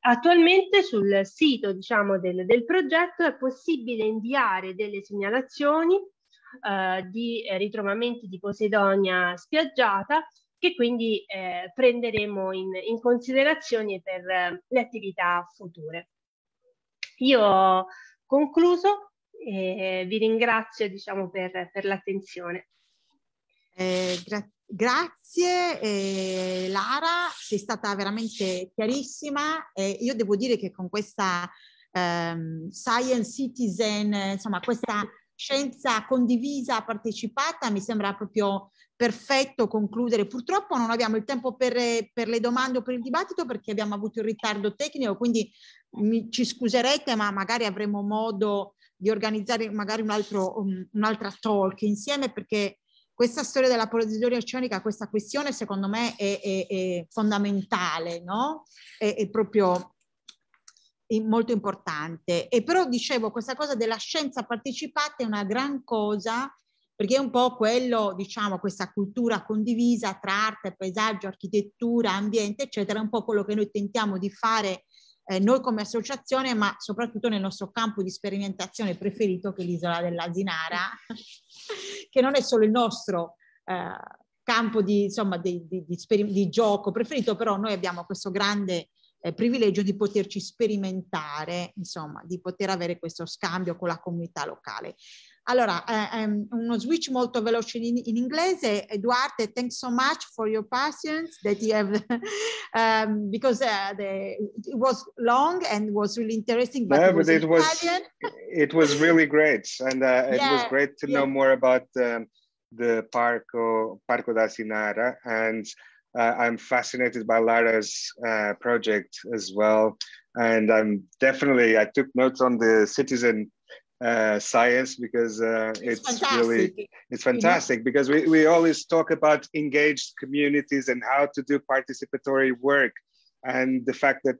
Attualmente sul sito diciamo, del, del progetto è possibile inviare delle segnalazioni eh, di eh, ritrovamenti di Posidonia spiaggiata che quindi eh, prenderemo in, in, considerazione per eh, le attività future. Io ho concluso e vi ringrazio diciamo, per, per l'attenzione.
Eh, grazie. Grazie eh, Lara, sei stata veramente chiarissima. Eh, io devo dire che con questa ehm, Science Citizen, insomma questa scienza condivisa, partecipata, mi sembra proprio perfetto concludere. Purtroppo non abbiamo il tempo per, per le domande o per il dibattito perché abbiamo avuto un ritardo tecnico, quindi mi, ci scuserete, ma magari avremo modo di organizzare magari un altro, um, un'altra talk insieme perché questa storia della polarizzazione oceanica, questa questione secondo me è, è, è fondamentale, no? È, è proprio molto importante. E però dicevo, questa cosa della scienza partecipata è una gran cosa perché è un po' quello, diciamo, questa cultura condivisa tra arte, paesaggio, architettura, ambiente, eccetera, è un po' quello che noi tentiamo di fare eh, noi come associazione, ma soprattutto nel nostro campo di sperimentazione preferito che è l'isola dell'Asinara, che non è solo il nostro eh, campo di, insomma, di, di, di, gioco preferito, però noi abbiamo questo grande eh, privilegio di poterci sperimentare, insomma, di poter avere questo scambio con la comunità locale. Allora, um, uno switch molto veloce in, in, inglese. Duarte, thanks so much for your patience that you have, um, because uh, the, it was long and was really interesting, but, it, was, it was,
it was really great. And uh, it yeah, was great to yeah. know more about um, the Parco, Parco da Sinara. And uh, I'm fascinated by Lara's uh, project as well. And I'm definitely, I took notes on the citizen uh, science because uh, it's, it's really it's fantastic because we, we always talk about engaged communities and how to do participatory work and the fact that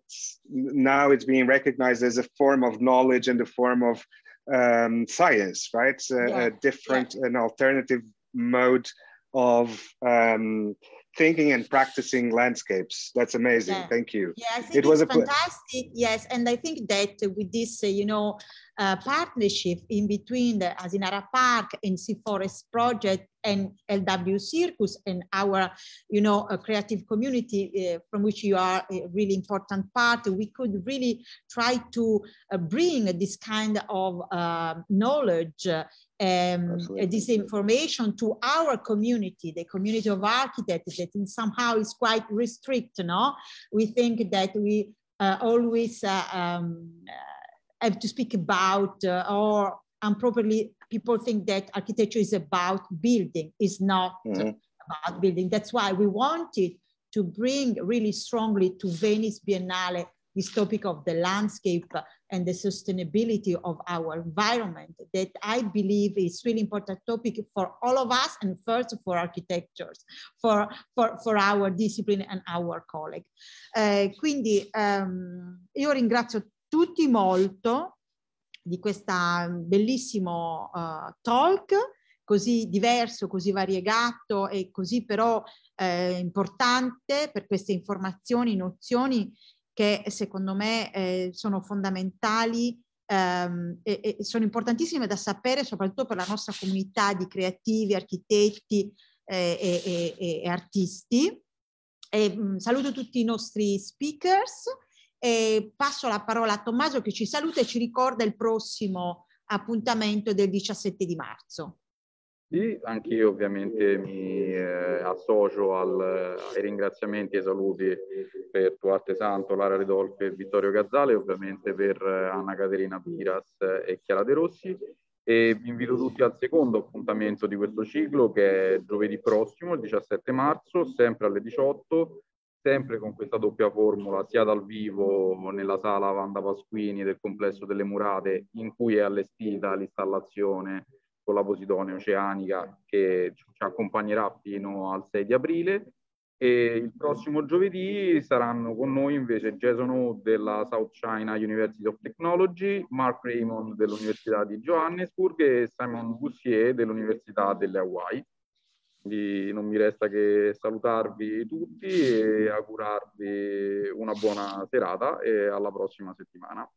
now it's being recognized as a form of knowledge and a form of um, science right yeah. a different yeah. an alternative mode of um, thinking and practicing landscapes. That's amazing.
Yeah.
Thank you.
Yeah, I think
It was a pl-
fantastic. Yes, and I think that with this, uh, you know, uh, partnership in between the Asinara Park and Sea Forest Project and LW Circus and our, you know, creative community uh, from which you are a really important part, we could really try to uh, bring this kind of uh, knowledge um, this information to our community, the community of architects that in somehow is quite restricted, no? We think that we uh, always uh, um, uh, have to speak about uh, or improperly people think that architecture is about building, is not
Mhm.
about building. That's why we wanted to bring really strongly to Venice Biennale this topic of the landscape and the sustainability of our environment that I believe is really important topic for all of us and first for architectures, for, for, for our discipline and our colleague. Eh, quindi ehm, io ringrazio tutti molto di questo bellissimo eh, talk così diverso, così variegato e così però eh, importante per queste informazioni, nozioni che secondo me eh, sono fondamentali ehm, e, e sono importantissime da sapere soprattutto per la nostra comunità di creativi, architetti eh, e, e- artisti. Saluto tutti i nostri speakers e passo la parola a Tommaso che ci saluta e ci ricorda il prossimo appuntamento del 17 di marzo.
Sì, anche io ovviamente mi eh, associo al- ai ringraziamenti e saluti per Tuarte Santo, Lara Ridolfi e Vittorio Gazzale, ovviamente per eh, Anna Caterina Piras e Chiara De Rossi. E vi invito tutti al secondo appuntamento di questo ciclo che è giovedì prossimo, il 17 marzo, sempre alle 18, sempre con questa doppia formula, sia dal vivo nella sala Vanda Pasquini del complesso delle Murate, in cui è allestita l'installazione con la Posidonia Oceanica che ci accompagnerà fino al 6 di aprile e il prossimo giovedì saranno con noi invece Jason Ho della South China University of Technology, Mark Raymond dell'Università di Johannesburg e Simon Boussier dell'Università delle Hawaii. Quindi non mi resta che salutarvi tutti e augurarvi una buona serata e alla prossima settimana.